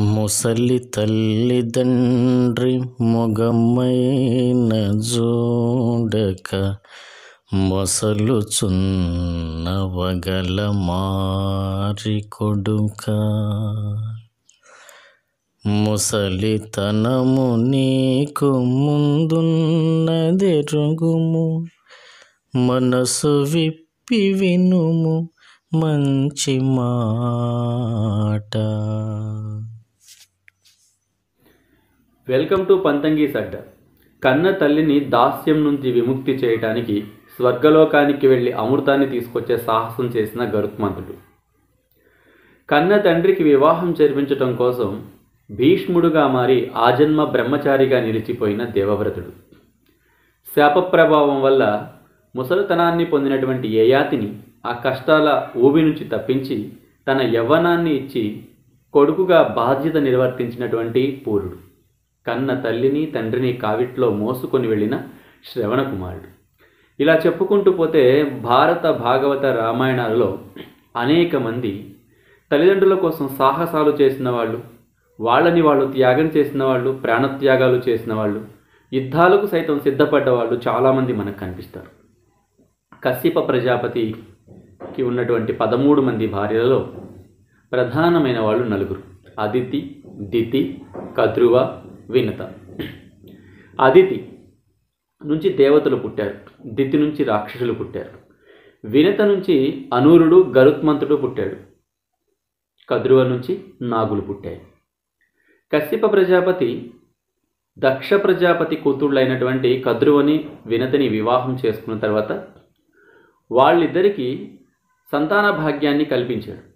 ముసలి తల్లిదండ్రి మొగమైన జోడక మొసలుచున్న వగల మారి కొడుక. ముసలితనము నీకు ముందున్నదెరుగుము మనసు విప్పి వినుము మంచి మాట. వెల్కమ్ టు పంతంగి సడ్డ. కన్న తల్లిని దాస్యం నుంచి విముక్తి చేయటానికి స్వర్గలోకానికి వెళ్ళి అమృతాన్ని తీసుకొచ్చే సాహసం చేసిన గరుత్మంతుడు. కన్న తండ్రికి వివాహం జరిపించటం కోసం భీష్ముడుగా మారి ఆజన్మ బ్రహ్మచారిగా నిలిచిపోయిన దేవవ్రతుడు. శాప ప్రభావం వల్ల ముసలితనాన్ని పొందినటువంటి యయాతిని ఆ కష్టాల ఊబి నుంచి తప్పించి తన యవ్వనాన్ని ఇచ్చి కొడుకుగా బాధ్యత నిర్వర్తించినటువంటి పూరుడు. కన్న తల్లిని తండ్రిని కావిట్లో మోసుకొని వెళ్ళిన శ్రవణకుమారుడు ఇలా చెప్పుకుంటూ పోతే భారత భాగవత రామాయణాలలో అనేక మంది తల్లిదండ్రుల కోసం సాహసాలు చేసిన వాళ్ళు వాళ్ళని వాళ్ళు త్యాగం చేసిన వాళ్ళు ప్రాణత్యాగాలు చేసిన వాళ్ళు యుద్ధాలకు సైతం సిద్ధపడ్డ వాళ్ళు చాలామంది మనకు కనిపిస్తారు. కశ్యప ప్రజాపతికి ఉన్నటువంటి పదమూడు మంది భార్యలలో ప్రధానమైన వాళ్ళు నలుగురు. అదితి దితి కద్రువ వినత. అదితి నుంచి దేవతలు పుట్టారు. దితి నుంచి రాక్షసులు పుట్టారు. వినత నుంచి అనూరుడు గరుత్మంతుడు పుట్టాడు. కద్రువ నుంచి నాగులు పుట్టాయి. కశ్యప ప్రజాపతి దక్ష ప్రజాపతి కూతుళ్ళైనటువంటి కద్రువని వినతిని వివాహం చేసుకున్న తర్వాత వాళ్ళిద్దరికీ సంతాన భాగ్యాన్ని కల్పించాడు.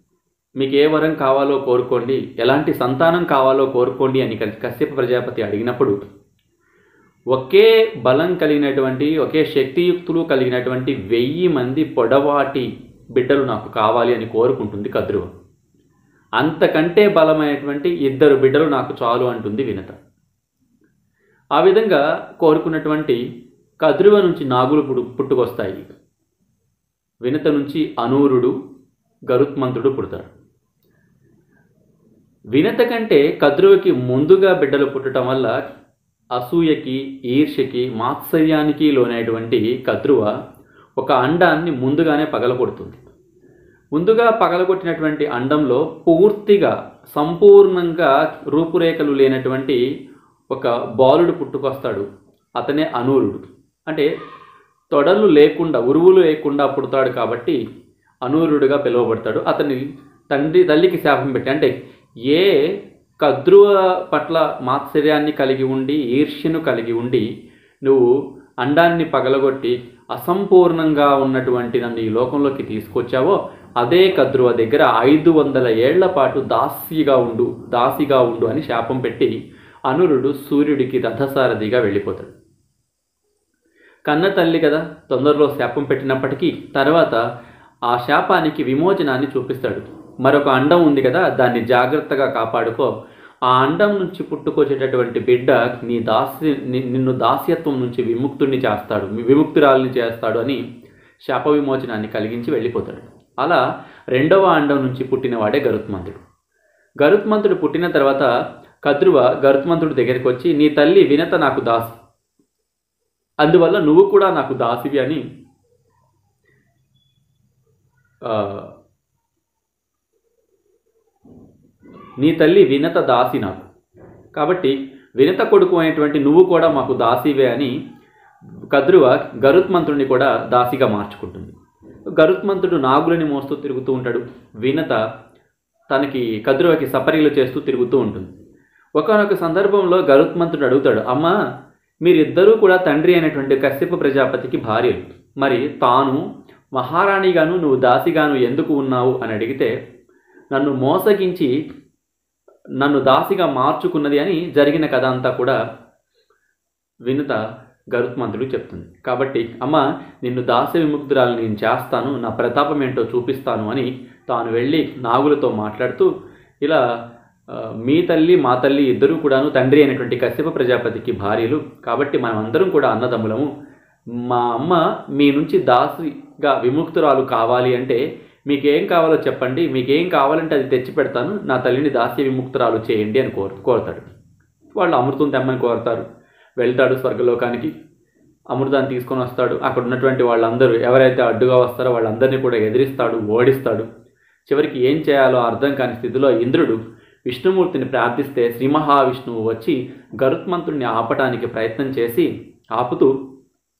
మీకు ఏ వరం కావాలో కోరుకోండి ఎలాంటి సంతానం కావాలో కోరుకోండి అని కశ్యప ప్రజాపతి అడిగినప్పుడు ఒకే బలం కలిగినటువంటి ఒకే శక్తియుక్తులు కలిగినటువంటి వెయ్యి మంది పొడవాటి బిడ్డలు నాకు కావాలి అని కోరుకుంటుంది కద్రువ అంతకంటే బలమైనటువంటి ఇద్దరు బిడ్డలు నాకు చాలు అంటుంది వినత. ఆ విధంగా కోరుకున్నటువంటి కద్రువ నుంచి నాగులు పుడు పుట్టుకొస్తాయి. వినత నుంచి అనూరుడు గరుత్మంతుడు పుడతాడు వినత కంటే కద్రువకి ముందుగా బిడ్డలు పుట్టడం వల్ల అసూయకి ఈర్ష్యకి మాత్సర్యానికి లోనైనటువంటి కద్రువ ఒక అండాన్ని ముందుగానే పగలగొడుతుంది. ముందుగా పగలగొట్టినటువంటి అండంలో పూర్తిగా సంపూర్ణంగా రూపురేఖలు లేనటువంటి ఒక బాలుడు పుట్టుకొస్తాడు. అతనే అనూరుడు. అంటే తొడలు లేకుండా ఉరువులు లేకుండా పుడతాడు కాబట్టి అనూరుడుగా పిలువబడతాడు. అతని తండ్రి తల్లికి శాపం పెట్టి అంటే ఏ కద్రువ పట్ల మాత్సర్యాన్ని కలిగి ఉండి ఈర్ష్యను కలిగి ఉండి నువ్వు అండాన్ని పగలగొట్టి అసంపూర్ణంగా ఉన్నటువంటి నన్ను ఈ లోకంలోకి తీసుకొచ్చావో అదే కద్రువ దగ్గర ఐదు వందల ఏళ్ళ పాటు దాసిగా ఉండు దాసిగా ఉండు అని శాపం పెట్టి అనురుడు సూర్యుడికి రథసారథిగా వెళ్ళిపోతాడు. కన్న తల్లి కదా తొందరలో శాపం పెట్టినప్పటికీ తర్వాత ఆ శాపానికి విమోచనాన్ని చూపిస్తాడు. మరొక అండం ఉంది కదా దాన్ని జాగ్రత్తగా కాపాడుకో. ఆ అండం నుంచి పుట్టుకొచ్చేటటువంటి బిడ్డ నీ దాసి నిన్ను దాస్యత్వం నుంచి విముక్తుడిని చేస్తాడు విముక్తురాలని చేస్తాడు అని శాప విమోచనాన్ని కలిగించి వెళ్ళిపోతాడు. అలా రెండవ అండం నుంచి పుట్టినవాడే గరుత్మంతుడు. గరుత్మంతుడు పుట్టిన తర్వాత కద్రువ గరుత్మంతుడి దగ్గరికి వచ్చి నీ తల్లి వినత నాకు దాసి అందువల్ల నువ్వు కూడా నాకు దాసివి అని నీ తల్లి వినత దాసి నాకు. కాబట్టి వినత కొడుకు అయినటువంటి నువ్వు కూడా మాకు దాసివే అని కద్రువ గరుత్మంతుడిని కూడా దాసిగా మార్చుకుంటుంది. గరుత్మంతుడు నాగులని మోస్తూ తిరుగుతూ ఉంటాడు. వినత తనకి కద్రువకి సపరీలు చేస్తూ తిరుగుతూ ఉంటుంది. ఒకనొక సందర్భంలో గరుత్మంతుడు అడుగుతాడు అమ్మా మీరిద్దరూ కూడా తండ్రి అయినటువంటి కశ్యప ప్రజాపతికి భార్యలు. మరి తాను మహారాణిగాను నువ్వు దాసిగాను ఎందుకు ఉన్నావు? అని అడిగితే నన్ను మోసగించి నన్ను దాసిగా మార్చుకున్నది అని జరిగిన కథ అంతా కూడా వినుత గరుత్మంతుడు చెప్తుంది. కాబట్టి అమ్మ నిన్ను దాస విముక్తురాలు నేను చేస్తాను నా ప్రతాపం ఏంటో చూపిస్తాను అని తాను వెళ్ళి నాగులతో మాట్లాడుతూ ఇలా మీ తల్లి మా తల్లి ఇద్దరూ కూడాను తండ్రి అయినటువంటి కశ్యప ప్రజాపతికి భార్యలు. కాబట్టి మనం అందరం కూడా అన్నదమ్ములము. మా అమ్మ మీ నుంచి దాసిగా విముక్తురాలు కావాలి అంటే మీకేం కావాలో చెప్పండి మీకేం కావాలంటే అది తెచ్చి పెడతాను నా తల్లిని దాస్య విముక్తురాలు చేయండి అని కోరు కోరుతాడు. వాళ్ళు అమృతం తెమ్మని కోరుతారు. వెళ్తాడు స్వర్గలోకానికి అమృతాన్ని తీసుకొని వస్తాడు. అక్కడ ఉన్నటువంటి వాళ్ళందరూ ఎవరైతే అడ్డుగా వస్తారో వాళ్ళందరినీ కూడా ఎదిరిస్తాడు ఓడిస్తాడు. చివరికి ఏం చేయాలో అర్థం కాని స్థితిలో ఇంద్రుడు విష్ణుమూర్తిని ప్రార్థిస్తే శ్రీ మహావిష్ణువు వచ్చి గరుత్మంతుడిని ఆపటానికి ప్రయత్నం చేసి ఆపుతూ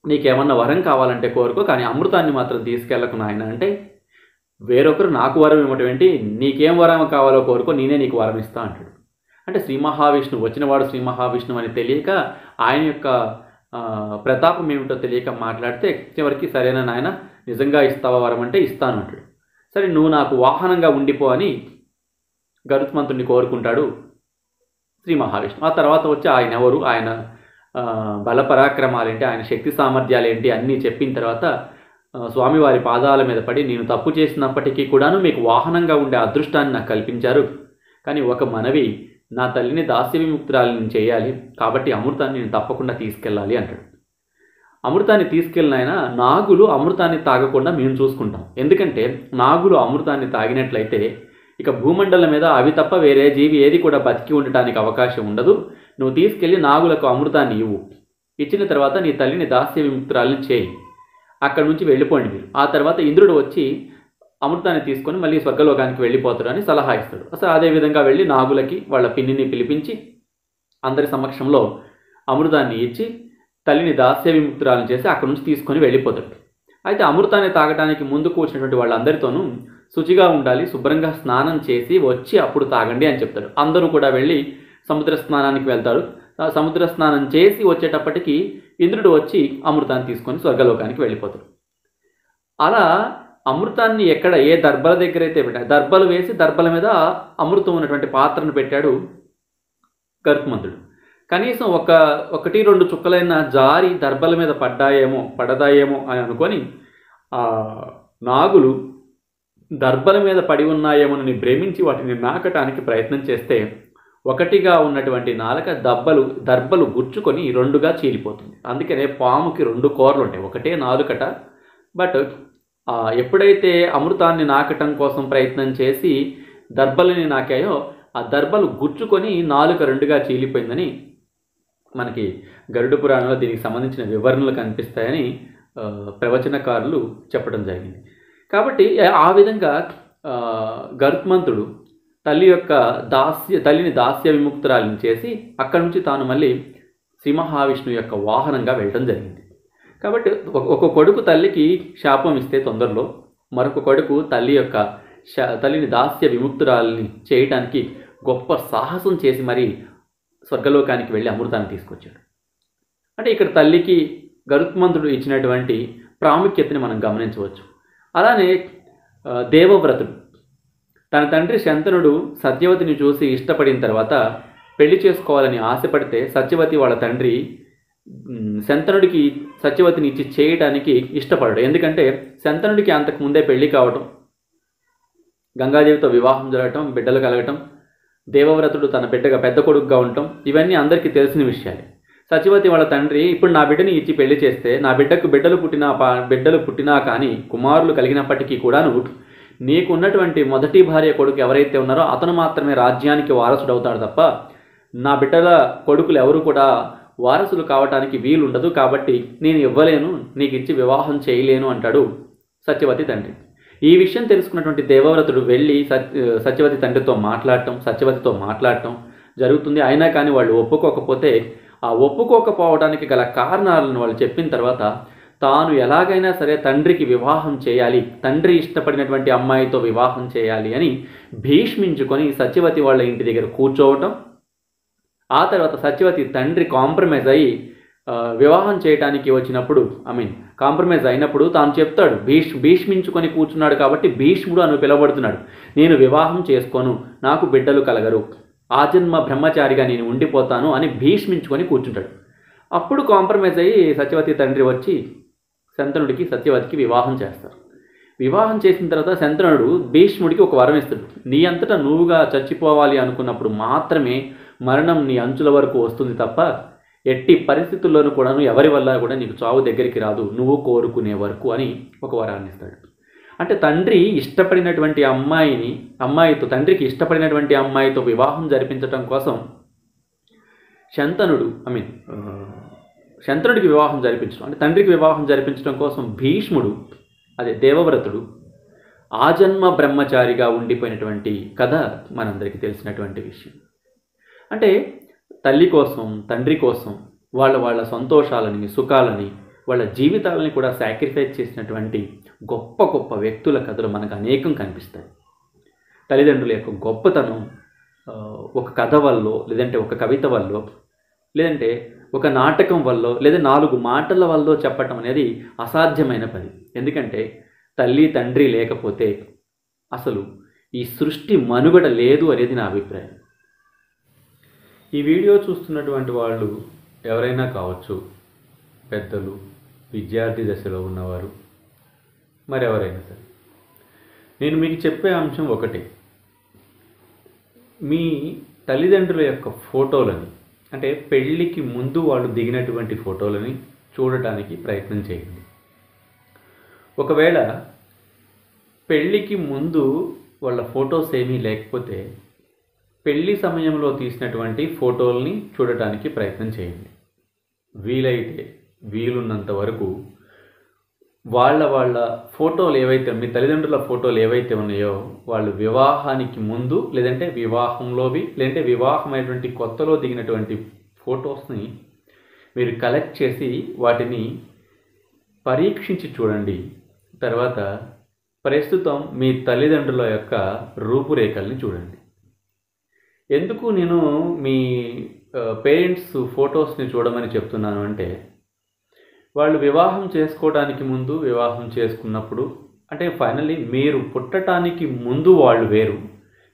నీకేమన్నా వరం కావాలంటే కోరుకో కానీ అమృతాన్ని మాత్రం తీసుకెళ్ళకు నాయన అంటే వేరొకరు నాకు వరం ఇవ్వటం ఏంటి? నీకేం వరం కావాలో కోరుకో నేనే నీకు వరం ఇస్తా అంటాడు. అంటే శ్రీ మహావిష్ణువు వచ్చినవాడు శ్రీ మహావిష్ణువు అని తెలియక ఆయన యొక్క ప్రతాపం ఏమిటో తెలియక మాట్లాడితే చివరికి సరైన నాయన నిజంగా ఇస్తావా వరం అంటే ఇస్తాను అంటాడు. సరే నువ్వు నాకు వాహనంగా ఉండిపో అని గరుత్మంతుడిని కోరుకుంటాడు శ్రీ మహావిష్ణువు. ఆ తర్వాత వచ్చి ఆయన ఎవరు? ఆయన బలపరాక్రమాలేంటి ఆయన శక్తి సామర్థ్యాలు ఏంటి? అన్నీ చెప్పిన తర్వాత స్వామివారి పాదాల మీద పడి నేను తప్పు చేసినప్పటికీ కూడాను మీకు వాహనంగా ఉండే అదృష్టాన్ని నాకు కల్పించారు. కానీ ఒక మనవి నా తల్లిని దాస్య విముక్తురాలిని చేయాలి కాబట్టి అమృతాన్ని నేను తప్పకుండా తీసుకెళ్ళాలి అంటాడు. అమృతాన్ని తీసుకెళ్ళిన నాగులు అమృతాన్ని తాగకుండా మేము చూసుకుంటాం. ఎందుకంటే నాగులు అమృతాన్ని తాగినట్లయితే ఇక భూమండలం మీద అవి తప్ప వేరే జీవి ఏది కూడా బతికి ఉండటానికి అవకాశం ఉండదు. నువ్వు తీసుకెళ్ళి నాగులకు అమృతాన్ని ఇవ్వు. ఇచ్చిన తర్వాత నీ తల్లిని దాస్య విముక్తురాలిని చేయి. అక్కడి నుంచి వెళ్ళిపోండి మీరు. ఆ తర్వాత ఇంద్రుడు వచ్చి అమృతాన్ని తీసుకొని మళ్ళీ స్వర్గలోకానికి వెళ్ళిపోతాడు అని సలహా ఇస్తాడు. అసలు అదే విధంగా వెళ్ళి నాగులకి వాళ్ళ పిన్నిని పిలిపించి అందరి సమక్షంలో అమృతాన్ని ఇచ్చి తల్లిని దాస్య విముక్తురాలను చేసి అక్కడి నుంచి తీసుకొని వెళ్ళిపోతాడు. అయితే అమృతాన్ని తాగడానికి ముందుకు వచ్చినటువంటి వాళ్ళందరితోనూ శుచిగా ఉండాలి శుభ్రంగా స్నానం చేసి వచ్చి అప్పుడు తాగండి అని చెప్తాడు అందరూ కూడా వెళ్ళి సముద్ర స్నానానికి వెళ్తారు. సముద్ర స్నానం చేసి వచ్చేటప్పటికి ఇంద్రుడు వచ్చి అమృతాన్ని తీసుకొని స్వర్గలోకానికి వెళ్ళిపోతాడు. అలా అమృతాన్ని ఎక్కడ ఏ దర్భల దగ్గర అయితే పెట్టాడు దర్భలు వేసి దర్భల మీద అమృతం ఉన్నటువంటి పాత్రను పెట్టాడు గరుత్మంతుడు కనీసం ఒక ఒకటి రెండు చుక్కలైన జారి దర్భల మీద పడ్డాయేమో పడదాయేమో అని అనుకొని నాగులు దర్భల మీద పడి ఉన్నాయేమోనని భ్రమించి వాటిని నాకటానికి ప్రయత్నం చేస్తే ఒకటిగా ఉన్నటువంటి నాలుక దబ్బలు దర్బలు గుచ్చుకొని రెండుగా చీలిపోతుంది. అందుకనే పాముకి రెండు కోరలు ఉంటాయి. ఒకటే నాలుకట. బట్ ఎప్పుడైతే అమృతాన్ని నాకటం కోసం ప్రయత్నం చేసి దర్బలని నాకాయో ఆ దర్బలు గుచ్చుకొని నాలుక రెండుగా చీలిపోయిందని మనకి గరుడ పురాణంలో దీనికి సంబంధించిన వివరణలు కనిపిస్తాయని ప్రవచనకారులు చెప్పడం జరిగింది. కాబట్టి ఆ విధంగా గరుత్మంతుడు తల్లి యొక్క దాస్య తల్లిని దాస్య విముక్తురాలిని చేసి అక్కడి నుంచి తాను మళ్ళీ శ్రీ మహావిష్ణు యొక్క వాహనంగా వెళ్ళడం జరిగింది. కాబట్టి ఒక- కొడుకు తల్లికి శాపం ఇస్తే తొందరలో మరొక కొడుకు తల్లి యొక్క శా తల్లిని దాస్య విముక్తురాలిని చేయడానికి గొప్ప సాహసం చేసి మరి స్వర్గలోకానికి వెళ్ళి అమృతాన్ని తీసుకొచ్చాడు. అంటే ఇక్కడ తల్లికి గరుత్మంతుడు ఇచ్చినటువంటి ప్రాముఖ్యతని మనం గమనించవచ్చు. అలానే దేవవ్రతుడు. తన తండ్రి శంతనుడు సత్యవతిని చూసి ఇష్టపడిన తర్వాత పెళ్ళి చేసుకోవాలని ఆశపడితే సత్యవతి వాళ్ళ తండ్రి శంతనుడికి సత్యవతిని ఇచ్చి చేయడానికి ఇష్టపడడు. ఎందుకంటే శంతనుడికి అంతకు ముందే పెళ్ళి కావటం గంగాదేవితో వివాహం జరగటం బిడ్డలు కలగటం దేవవ్రతుడు తన బిడ్డగా పెద్ద కొడుకుగా ఉండటం ఇవన్నీ అందరికీ తెలిసిన విషయాలే. సచివతి వాళ్ళ తండ్రి ఇప్పుడు నా బిడ్డని ఇచ్చి పెళ్ళి చేస్తే నా బిడ్డకు బిడ్డలు పుట్టినా పా- బిడ్డలు పుట్టినా కానీ కుమారులు కలిగినప్పటికీ కూడాను నీకున్నటువంటి మొదటి భార్య కొడుకు ఎవరైతే ఉన్నారో అతను మాత్రమే రాజ్యానికి వారసుడు అవుతాడు తప్ప నా బిడ్డల కొడుకులు ఎవరు కూడా వారసులు కావటానికి వీలుండదు కాబట్టి నేను ఇవ్వలేను నీకు ఇచ్చి వివాహం చేయలేను అంటాడు సత్యవతి తండ్రి. ఈ విషయం తెలుసుకున్నటువంటి దేవవ్రతుడు వెళ్ళి సత్ సత్యవతి తండ్రితో మాట్లాడటం సత్యవతితో మాట్లాడటం జరుగుతుంది. అయినా కానీ వాళ్ళు ఒప్పుకోకపోతే ఆ ఒప్పుకోకపోవడానికి గల కారణాలను వాళ్ళు చెప్పిన తర్వాత తాను ఎలాగైనా సరే తండ్రికి వివాహం చేయాలి తండ్రి ఇష్టపడినటువంటి అమ్మాయితో వివాహం చేయాలి అని భీష్మించుకొని సత్యవతి వాళ్ళ ఇంటి దగ్గర కూర్చోవటం ఆ తర్వాత సత్యవతి తండ్రి కాంప్రమైజ్ అయ్యి వివాహం చేయడానికి వచ్చినప్పుడు ఐ మీన్ కాంప్రమైజ్ అయినప్పుడు తాను చెప్తాడు భీష్ భీష్మించుకొని కూర్చున్నాడు కాబట్టి భీష్ముడు అని పిలవబడుతున్నాడు నేను వివాహం చేసుకోను నాకు బిడ్డలు కలగరు ఆజన్మ బ్రహ్మచారిగా నేను ఉండిపోతాను అని భీష్మించుకొని కూర్చుంటాడు. అప్పుడు కాంప్రమైజ్ అయ్యి సత్యవతి తండ్రి వచ్చి శంతనుడికి సత్యవతికి వివాహం చేస్తారు. వివాహం చేసిన తర్వాత శంతనుడు భీష్ముడికి ఒక వరం ఇస్తాడు నీ అంతటా నువ్వుగా చచ్చిపోవాలి అనుకున్నప్పుడు మాత్రమే మరణం నీ అంచుల వరకు వస్తుంది తప్ప ఎట్టి పరిస్థితుల్లోనూ కూడాను ఎవరి వల్ల కూడా నీకు చావు దగ్గరికి రాదు. నువ్వు కోరుకునే వరకు అని ఒక వరాన్ని ఇస్తాడు. అంటే తండ్రి ఇష్టపడినటువంటి అమ్మాయిని అమ్మాయితో తండ్రికి ఇష్టపడినటువంటి అమ్మాయితో వివాహం జరిపించటం కోసం శంతనుడు ఐ మీన్ శంతనుడికి వివాహం జరిపించడం అంటే తండ్రికి వివాహం జరిపించడం కోసం భీష్ముడు అదే దేవవ్రతుడు ఆజన్మ బ్రహ్మచారిగా ఉండిపోయినటువంటి కథ మనందరికీ తెలిసినటువంటి విషయం. అంటే తల్లి కోసం తండ్రి కోసం వాళ్ళ వాళ్ళ సంతోషాలని సుఖాలని వాళ్ళ జీవితాలని కూడా సాక్రిఫైస్ చేసినటువంటి గొప్ప గొప్ప వ్యక్తుల కథలు మనకు అనేకం కనిపిస్తాయి. తల్లిదండ్రుల యొక్క గొప్పతనం ఒక కథ వల్ల లేదంటే ఒక కవిత వల్ల లేదంటే ఒక నాటకం వల్ల లేదా నాలుగు మాటల వల్ల చెప్పటం అనేది అసాధ్యమైన పని. ఎందుకంటే తల్లి తండ్రి లేకపోతే అసలు ఈ సృష్టి మనుగడ లేదు అనేది నా అభిప్రాయం. ఈ వీడియో చూస్తున్నటువంటి వాళ్ళు ఎవరైనా కావచ్చు పెద్దలు విద్యార్థి దశలో ఉన్నవారు మరెవరైనా సరే. నేను మీకు చెప్పే అంశం ఒకటే. మీ తల్లిదండ్రుల యొక్క ఫోటోలని అంటే పెళ్ళికి ముందు వాళ్ళు దిగినటువంటి ఫోటోలని చూడటానికి ప్రయత్నం చేయండి. ఒకవేళ పెళ్ళికి ముందు వాళ్ళ ఫొటోస్ ఏమీ లేకపోతే పెళ్ళి సమయంలో తీసినటువంటి ఫోటోల్ని చూడటానికి ప్రయత్నం చేయండి. వీలైతే వీలున్నంత వరకు వాళ్ళ వాళ్ళ ఫోటోలు ఏవైతే మీ తల్లిదండ్రుల ఫోటోలు ఏవైతే ఉన్నాయో వాళ్ళు వివాహానికి ముందు లేదంటే వివాహంలోవి లేదంటే వివాహమైనటువంటి కొత్తలో దిగినటువంటి ఫొటోస్ని మీరు కలెక్ట్ చేసి వాటిని పరీక్షించి చూడండి. తర్వాత ప్రస్తుతం మీ తల్లిదండ్రుల యొక్క రూపురేఖల్ని చూడండి. ఎందుకు నేను మీ పేరెంట్స్ ఫొటోస్ని చూడమని చెప్తున్నాను అంటే వాళ్ళు వివాహం చేసుకోవడానికి ముందు వివాహం చేసుకున్నప్పుడు అంటే ఫైనల్లీ మీరు పుట్టడానికి ముందు వాళ్ళు వేరు.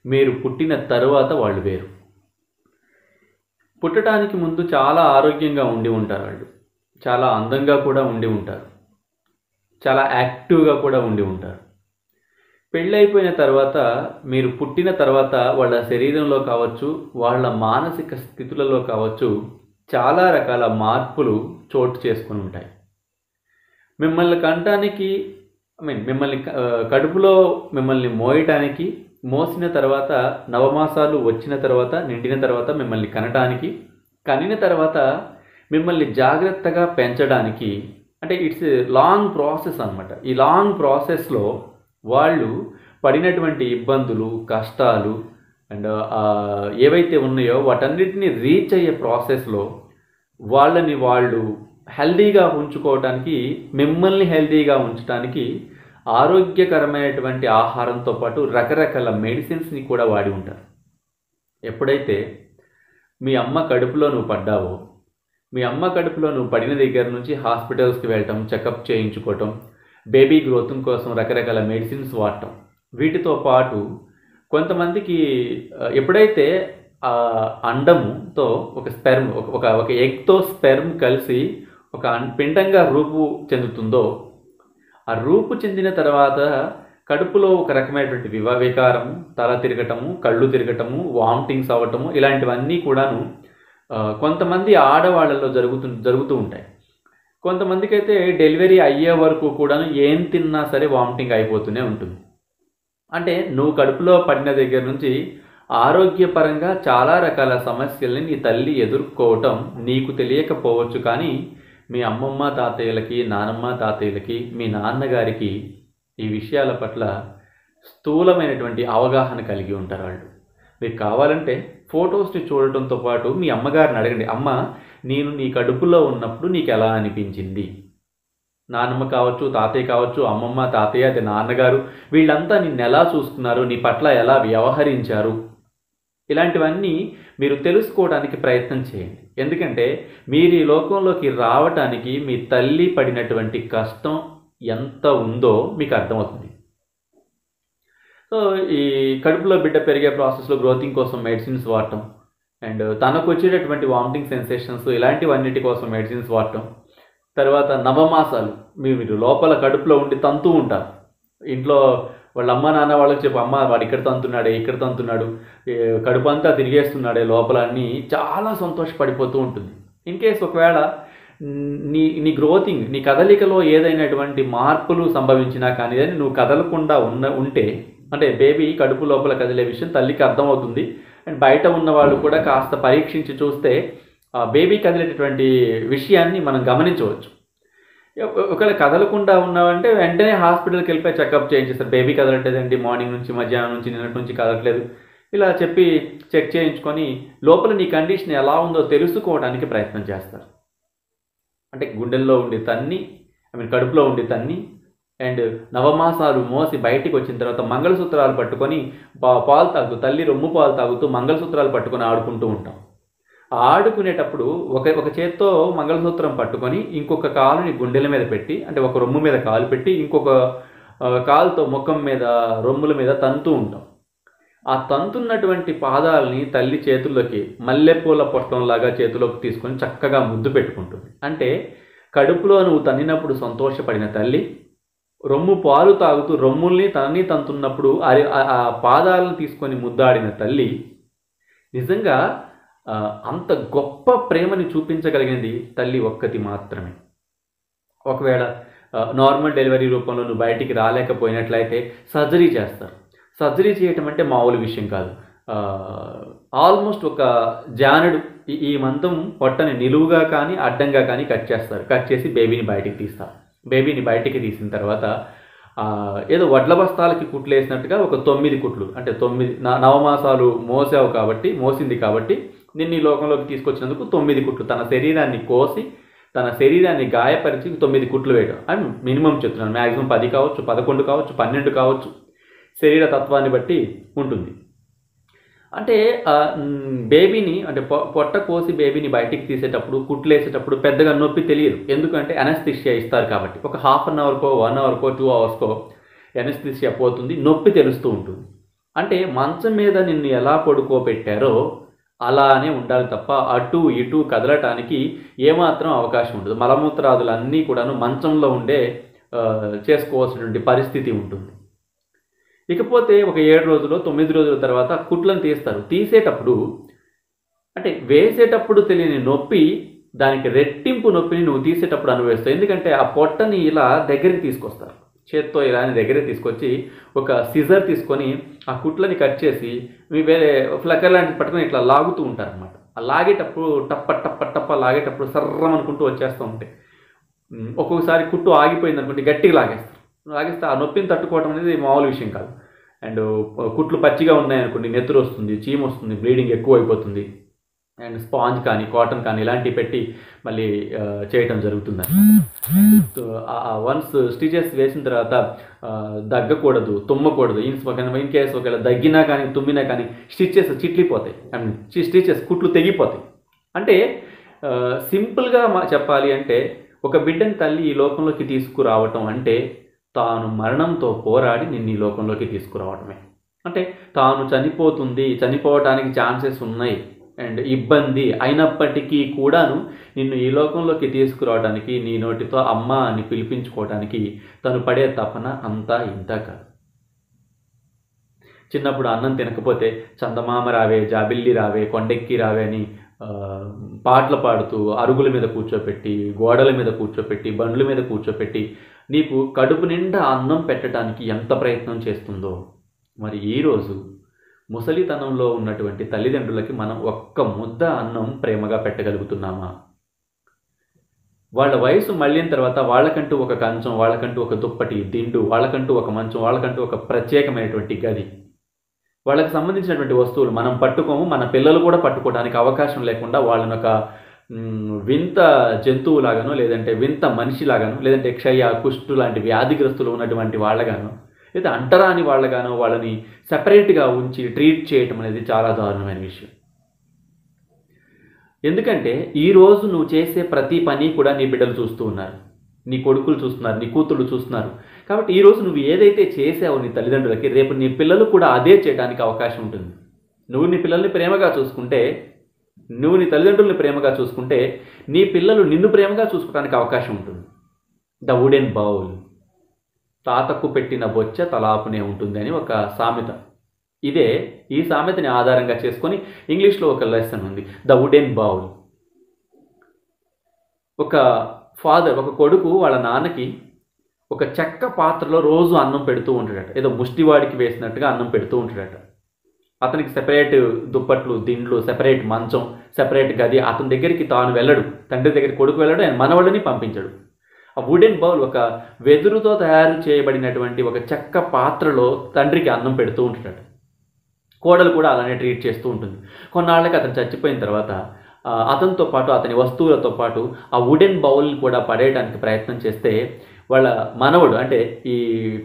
మీరు పుట్టిన తరువాత వాళ్ళు వేరు. పుట్టడానికి ముందు చాలా ఆరోగ్యంగా ఉండి ఉంటారు వాళ్ళు. చాలా అందంగా కూడా ఉండి ఉంటారు. చాలా యాక్టివ్గా కూడా ఉండి ఉంటారు. పెళ్ళైపోయిన తర్వాత మీరు పుట్టిన తర్వాత వాళ్ళ శరీరంలో కావచ్చు వాళ్ళ మానసిక స్థితులలో కావచ్చు చాలా రకాల మార్పులు చోటు చేసుకొని ఉంటాయి. మిమ్మల్ని కంటానికి ఐ మీన్ మిమ్మల్ని కడుపులో మిమ్మల్ని మోయటానికి మోసిన తర్వాత నవమాసాలు వచ్చిన తర్వాత నిండిన తర్వాత మిమ్మల్ని కనటానికి కనిన తర్వాత మిమ్మల్ని జాగ్రత్తగా పెంచడానికి అంటే ఇట్స్ లాంగ్ ప్రాసెస్ అనమాట ఈ లాంగ్ ప్రాసెస్లో వాళ్ళు పడినటువంటి ఇబ్బందులు కష్టాలు అండ్ ఏవైతే ఉన్నాయో వాటన్నిటిని రీచ్ అయ్యే ప్రాసెస్లో వాళ్ళని వాళ్ళు హెల్దీగా ఉంచుకోవడానికి మిమ్మల్ని హెల్దీగా ఉంచడానికి ఆరోగ్యకరమైనటువంటి ఆహారంతో పాటు రకరకాల మెడిసిన్స్ని కూడా వాడి ఉంటారు. ఎప్పుడైతే మీ అమ్మ కడుపులో నువ్వు పడ్డావో మీ అమ్మ కడుపులో నువ్వు పడిన దగ్గర నుంచి హాస్పిటల్స్కి వెళ్ళటం చెకప్ చేయించుకోవటం బేబీ గ్రోత్ కోసం రకరకాల మెడిసిన్స్ వాడటం వీటితో పాటు కొంతమందికి ఎప్పుడైతే ఆ అండముతో ఒక స్పెర్మ్ ఒక ఒక ఎగ్తో స్పెర్మ్ కలిసి ఒక పిండంగా రూపు చెందుతుందో ఆ రూపు చెందిన తర్వాత కడుపులో ఒక రకమైనటువంటి వివ వికారము తల తిరగటము కళ్ళు తిరగటము వామిటింగ్స్ అవ్వటము ఇలాంటివన్నీ కూడాను కొంతమంది ఆడవాళ్ళలో జరుగుతు జరుగుతూ ఉంటాయి. కొంతమందికి అయితే డెలివరీ అయ్యే వరకు కూడాను ఏం తిన్నా సరే వామిటింగ్ అయిపోతూనే ఉంటుంది. అంటే నువ్వు కడుపులో పడిన దగ్గర నుంచి ఆరోగ్యపరంగా చాలా రకాల సమస్యల్ని నీ తల్లి ఎదుర్కోవటం నీకు తెలియకపోవచ్చు కానీ మీ అమ్మమ్మ తాతయ్యలకి నానమ్మ తాతయ్యలకి మీ నాన్నగారికి ఈ విషయాల పట్ల స్థూలమైనటువంటి అవగాహన కలిగి ఉంటారు వాళ్ళు. మీకు కావాలంటే ఫొటోస్ని చూడటంతో పాటు మీ అమ్మగారిని అడగండి అమ్మ నేను నీ కడుపులో ఉన్నప్పుడు నీకు ఎలా అనిపించింది? నాన్నమ్మ కావచ్చు తాతయ్య కావచ్చు అమ్మమ్మ తాతయ్య అది నాన్నగారు వీళ్ళంతా నిన్ను ఎలా చూసుకున్నారు నీ పట్ల ఎలా వ్యవహరించారు? ఇలాంటివన్నీ మీరు తెలుసుకోవడానికి ప్రయత్నం చేయండి. ఎందుకంటే మీరు ఈ లోకంలోకి రావటానికి మీ తల్లి పడినటువంటి కష్టం ఎంత ఉందో మీకు అర్థమవుతుంది. సో ఈ కడుపులో బిడ్డ పెరిగే ప్రాసెస్లో గ్రోతింగ్ కోసం మెడిసిన్స్ వాడటం అండ్ తనకు వచ్చేటటువంటి వామిటింగ్ సెన్సేషన్స్ ఇలాంటివన్నిటి కోసం మెడిసిన్స్ వాడటం. తర్వాత నవమాసాలు మీరు మీరు లోపల కడుపులో ఉండి తంతు ఉంటారు. ఇంట్లో వాళ్ళ అమ్మ నాన్న వాళ్ళకి చెప్పు అమ్మ వాడు ఇక్కడ తంతున్నాడే ఇక్కడ తంతున్నాడు కడుపు అంతా తిరిగేస్తున్నాడే లోపల అని చాలా సంతోషపడిపోతూ ఉంటుంది. ఇన్ కేస్ ఒకవేళ నీ నీ గ్రోతింగ్ నీ కదలికలో ఏదైనటువంటి మార్పులు సంభవించినా కానీ అని నువ్వు కదలకుండా ఉన్న ఉంటే అంటే బేబీ కడుపు లోపల కదిలే విషయం తల్లికి అర్థమవుతుంది. అండ్ బయట ఉన్న వాళ్ళు కూడా కాస్త పరీక్షించి చూస్తే బేబీ కదిలేటటువంటి విషయాన్ని మనం గమనించవచ్చు. ఒకవేళ కదలకుండా ఉన్నావంటే వెంటనే హాస్పిటల్కి వెళ్ళిపోయి చెకప్ చేయించేస్తారు బేబీ కదలట్లేదండి మార్నింగ్ నుంచి మధ్యాహ్నం నుంచి నిన్నటి నుంచి కదలట్లేదు. ఇలా చెప్పి చెక్ చేయించుకొని లోపల నీ కండిషన్ ఎలా ఉందో తెలుసుకోవడానికి ప్రయత్నం చేస్తారు. అంటే గుండెల్లో ఉండి తన్ని ఐ మీన్ కడుపులో ఉండి తన్ని అండ్ నవమాసాలు మోసి బయటికి వచ్చిన తర్వాత మంగళసూత్రాలు పట్టుకొని పా పాలు తాగుతూ తల్లి రొమ్ము పాలు తాగుతూ మంగళసూత్రాలు పట్టుకొని ఆడుకుంటూ ఉంటాం. ఆడుకునేటప్పుడు ఒక ఒక చేత్తో మంగళసూత్రం పట్టుకొని ఇంకొక కాలుని గుండెల మీద పెట్టి అంటే ఒక రొమ్ము మీద కాలు పెట్టి ఇంకొక కాలుతో ముఖం మీద రొమ్ముల మీద తంతు ఉంటాం. ఆ తంతున్నటువంటి పాదాలని తల్లి చేతుల్లోకి మల్లెపూల పొట్టంలాగా చేతిలోకి తీసుకొని చక్కగా ముద్దు పెట్టుకుంటుంది. అంటే కడుపులో నువ్వు తన్నినప్పుడు సంతోషపడిన తల్లి రొమ్ము పాలు తాగుతూ రొమ్ముల్ని తనని తంతున్నప్పుడు ఆ- ఆ పాదాలను తీసుకొని ముద్దాడిన తల్లి నిజంగా అంత గొప్ప ప్రేమని చూపించగలిగింది తల్లి ఒక్కటి మాత్రమే. ఒకవేళ నార్మల్ డెలివరీ రూపంలో నువ్వు బయటికి రాలేకపోయినట్లయితే సర్జరీ చేస్తారు. సర్జరీ చేయటం అంటే మామూలు విషయం కాదు. ఆల్మోస్ట్ ఒక జానడు ఈ- ఈ మంతం పొట్టని నిలువుగా కానీ అడ్డంగా కానీ కట్ చేస్తారు. కట్ చేసి బేబీని బయటికి తీస్తారు. బేబీని బయటికి తీసిన తర్వాత ఏదో వడ్ల బస్తాలకి కుట్లు వేసినట్టుగా ఒక తొమ్మిది కుట్లు అంటే తొమ్మిది నవమాసాలు మోసావు కాబట్టి మోసింది కాబట్టి నిన్ను ఈ లోకంలోకి తీసుకొచ్చినందుకు తొమ్మిది కుట్లు. తన శరీరాన్ని కోసి తన శరీరాన్ని గాయపరిచి తొమ్మిది కుట్లు వేయడం. అండ్ మినిమం చెప్తున్నాను. మ్యాక్సిమం పది కావచ్చు పదకొండు కావచ్చు పన్నెండు కావచ్చు శరీర తత్వాన్ని బట్టి ఉంటుంది. అంటే బేబీని అంటే పొ- పొట్ట కోసి బేబీని బయటికి తీసేటప్పుడు కుట్లు వేసేటప్పుడు పెద్దగా నొప్పి తెలియదు. ఎందుకంటే అనస్థిషియా ఇస్తారు కాబట్టి. ఒక హాఫ్ అన్ అవర్కో వన్ అవర్కో టూ అవర్స్కో అనస్థిషియా పోతుంది నొప్పి తెలుస్తూ ఉంటుంది. అంటే మంచం మీద నిన్ను ఎలా పడుకోబెట్టారో అలానే ఉండాలి తప్ప అటు ఇటు కదలటానికి ఏమాత్రం అవకాశం ఉండదు. మలమూత్రాదులు అన్నీ కూడాను మంచంలో ఉండే చేసుకోవాల్సినటువంటి పరిస్థితి ఉంటుంది. ఇకపోతే ఒక ఏడు రోజులు తొమ్మిది రోజుల తర్వాత కుట్లను తీస్తారు. తీసేటప్పుడు అంటే వేసేటప్పుడు తెలియని నొప్పి దానికి రెట్టింపు నొప్పిని నువ్వు తీసేటప్పుడు అనుభవిస్తావు. ఎందుకంటే ఆ పొట్టని ఇలా దగ్గరికి తీసుకొస్తారు. చేత్తో ఇలా దగ్గరే తీసుకొచ్చి ఒక సిజర్ తీసుకొని ఆ కుట్లని కట్ చేసి మీ వేరే ఫ్లకర్ లాంటిది పట్టుకొని ఇట్లా లాగుతూ ఉంటారు అనమాట ఆ లాగేటప్పుడు టప్ప టప్ప టప్ప లాగేటప్పుడు సర్రం అనుకుంటూ వచ్చేస్తూ ఉంటాయి ఒక్కొక్కసారి కుట్టు ఆగిపోయింది అనుకుంటే గట్టిగా లాగేస్తారు. లాగేస్తే ఆ నొప్పిని తట్టుకోవడం అనేది మామూలు విషయం కాదు. అండ్ కుట్లు పచ్చిగా ఉన్నాయనుకోండి నెత్తురు వస్తుంది చీమ వస్తుంది బ్లీడింగ్ ఎక్కువ అయిపోతుంది అండ్ స్పాంజ్ కానీ కాటన్ కానీ ఇలాంటివి పెట్టి మళ్ళీ చేయటం జరుగుతుంది. వన్స్ స్టిచెస్ వేసిన తర్వాత దగ్గకూడదు తుమ్మకూడదు. ఇన్ ఇన్ కేసు ఒకవేళ దగ్గినా కానీ తుమ్మినా కానీ స్టిచెస్ చిట్లిపోతాయి. ఐ మీన్ స్టిచెస్ కుట్లు తెగిపోతాయి. అంటే సింపుల్గా మా చెప్పాలి అంటే ఒక బిడ్డని తల్లి ఈ లోకంలోకి తీసుకురావటం అంటే తాను మరణంతో పోరాడి నిన్ను ఈ లోకంలోకి తీసుకురావటమే. అంటే తాను చనిపోతుంది చనిపోవటానికి ఛాన్సెస్ ఉన్నాయి. అండ్ ఇబ్బంది అయినప్పటికీ కూడాను నిన్ను ఈ లోకంలోకి తీసుకురావడానికి నీ నోటితో అమ్మ అని పిలిపించుకోవడానికి తను పడే తపన అంతా ఇంత కాదు. చిన్నప్పుడు అన్నం తినకపోతే చందమామ రావే జాబిల్లి రావే కొండెక్కి రావే అని పాటలు పాడుతూ అరుగుల మీద కూర్చోపెట్టి గోడల మీద కూర్చోపెట్టి బండ్ల మీద కూర్చోపెట్టి నీకు కడుపు నిండా అన్నం పెట్టడానికి ఎంత ప్రయత్నం చేస్తుందో. మరి ఈరోజు ముసలితనంలో ఉన్నటువంటి తల్లిదండ్రులకి మనం ఒక్క ముద్ద అన్నం ప్రేమగా పెట్టగలుగుతున్నామా? వాళ్ళ వయసు మళ్ళిన తర్వాత వాళ్ళకంటూ ఒక కంచం వాళ్ళకంటూ ఒక దుప్పటి దిండు వాళ్ళకంటూ ఒక మంచం వాళ్ళకంటూ ఒక ప్రత్యేకమైనటువంటి గది. వాళ్ళకి సంబంధించినటువంటి వస్తువులు మనం పట్టుకోము మన పిల్లలు కూడా పట్టుకోవడానికి అవకాశం లేకుండా వాళ్ళని ఒక వింత జంతువులాగానో లేదంటే వింత మనిషిలాగానో లేదంటే క్షయ కుష్టు లాంటి వ్యాధిగ్రస్తులు ఉన్నటువంటి వాళ్ళగానో లేదా అంటరాని వాళ్ళగానో వాళ్ళని సెపరేట్గా ఉంచి ట్రీట్ చేయటం అనేది చాలా దారుణమైన విషయం. ఎందుకంటే ఈరోజు నువ్వు చేసే ప్రతి పని కూడా నీ బిడ్డలు చూస్తూ ఉన్నారు. నీ కొడుకులు చూస్తున్నారు నీ కూతుళ్ళు చూస్తున్నారు. కాబట్టి ఈ రోజు నువ్వు ఏదైతే చేసావో నీ తల్లిదండ్రులకి రేపు నీ పిల్లలు కూడా అదే చేయడానికి అవకాశం ఉంటుంది. నువ్వు నీ పిల్లల్ని ప్రేమగా చూసుకుంటే నువ్వు నీ తల్లిదండ్రుల్ని ప్రేమగా చూసుకుంటే నీ పిల్లలు నిన్ను ప్రేమగా చూసుకోవడానికి అవకాశం ఉంటుంది. The wooden bowl. తాతకు పెట్టిన బొచ్చ తలాపునే ఉంటుందని ఒక సామెత. ఇదే ఈ సామెతని ఆధారంగా చేసుకొని ఇంగ్లీష్లో ఒక లెసన్ ఉంది. ద వుడెన్ బౌల్ ఒక ఫాదర్ ఒక కొడుకు వాళ్ళ నాన్నకి ఒక చెక్క పాత్రలో రోజు అన్నం పెడుతూ ఉంటాడట. ఏదో ముష్టివాడికి వేసినట్టుగా అన్నం పెడుతూ ఉంటాడట. అతనికి సెపరేట్ దుప్పట్లు దిండ్లు సెపరేట్ మంచం సెపరేట్ గది అతని దగ్గరికి తాను వెళ్ళడు. తండ్రి దగ్గరికి కొడుకు వెళ్ళడు ఆయన మనవాళ్ళని పంపించడు. వుడెన్ బౌల్ ఒక వెదురుతో తయారు చేయబడినటువంటి ఒక చెక్క పాత్రలో తండ్రికి అన్నం పెడుతూ ఉంటాడు కోడలు కూడా అలానే ట్రీట్ చేస్తూ ఉంటుంది. కొన్నాళ్ళకి అతను చచ్చిపోయిన తర్వాత అతనితో పాటు అతని వస్తువులతో పాటు ఆ వుడెన్ బౌల్ కూడా పడేయడానికి ప్రయత్నం చేస్తే వాళ్ళ మనవడు అంటే ఈ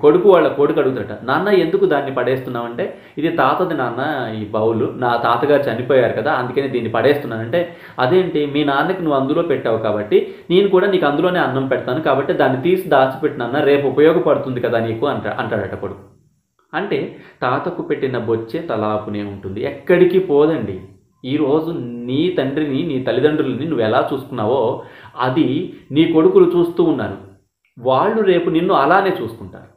కొడుకు వాళ్ళ కొడుకు అడుగుతాట నాన్న ఎందుకు దాన్ని పడేస్తున్నావంటే ఇది తాతది నాన్న ఈ బౌలు నా తాతగారు చనిపోయారు కదా అందుకని దీన్ని పడేస్తున్నానంటే అదేంటి మీ నాన్నకి నువ్వు అందులో పెట్టావు కాబట్టి నేను కూడా నీకు అందులోనే అన్నం పెడతాను కాబట్టి దాన్ని తీసి దాచిపెట్టినన్న రేపు ఉపయోగపడుతుంది కదా నీకు అంట అంటాడట కొడుకు. అంటే తాతకు పెట్టిన బొచ్చే తలాపునే ఉంటుంది. ఎక్కడికి పోదండి. ఈరోజు నీ తండ్రిని నీ తల్లిదండ్రులని నువ్వు ఎలా చూసుకున్నావో అది నీ కొడుకులు చూస్తూ ఉన్నారు. వాళ్ళు రేపు నిన్ను అలానే చూసుకుంటారు.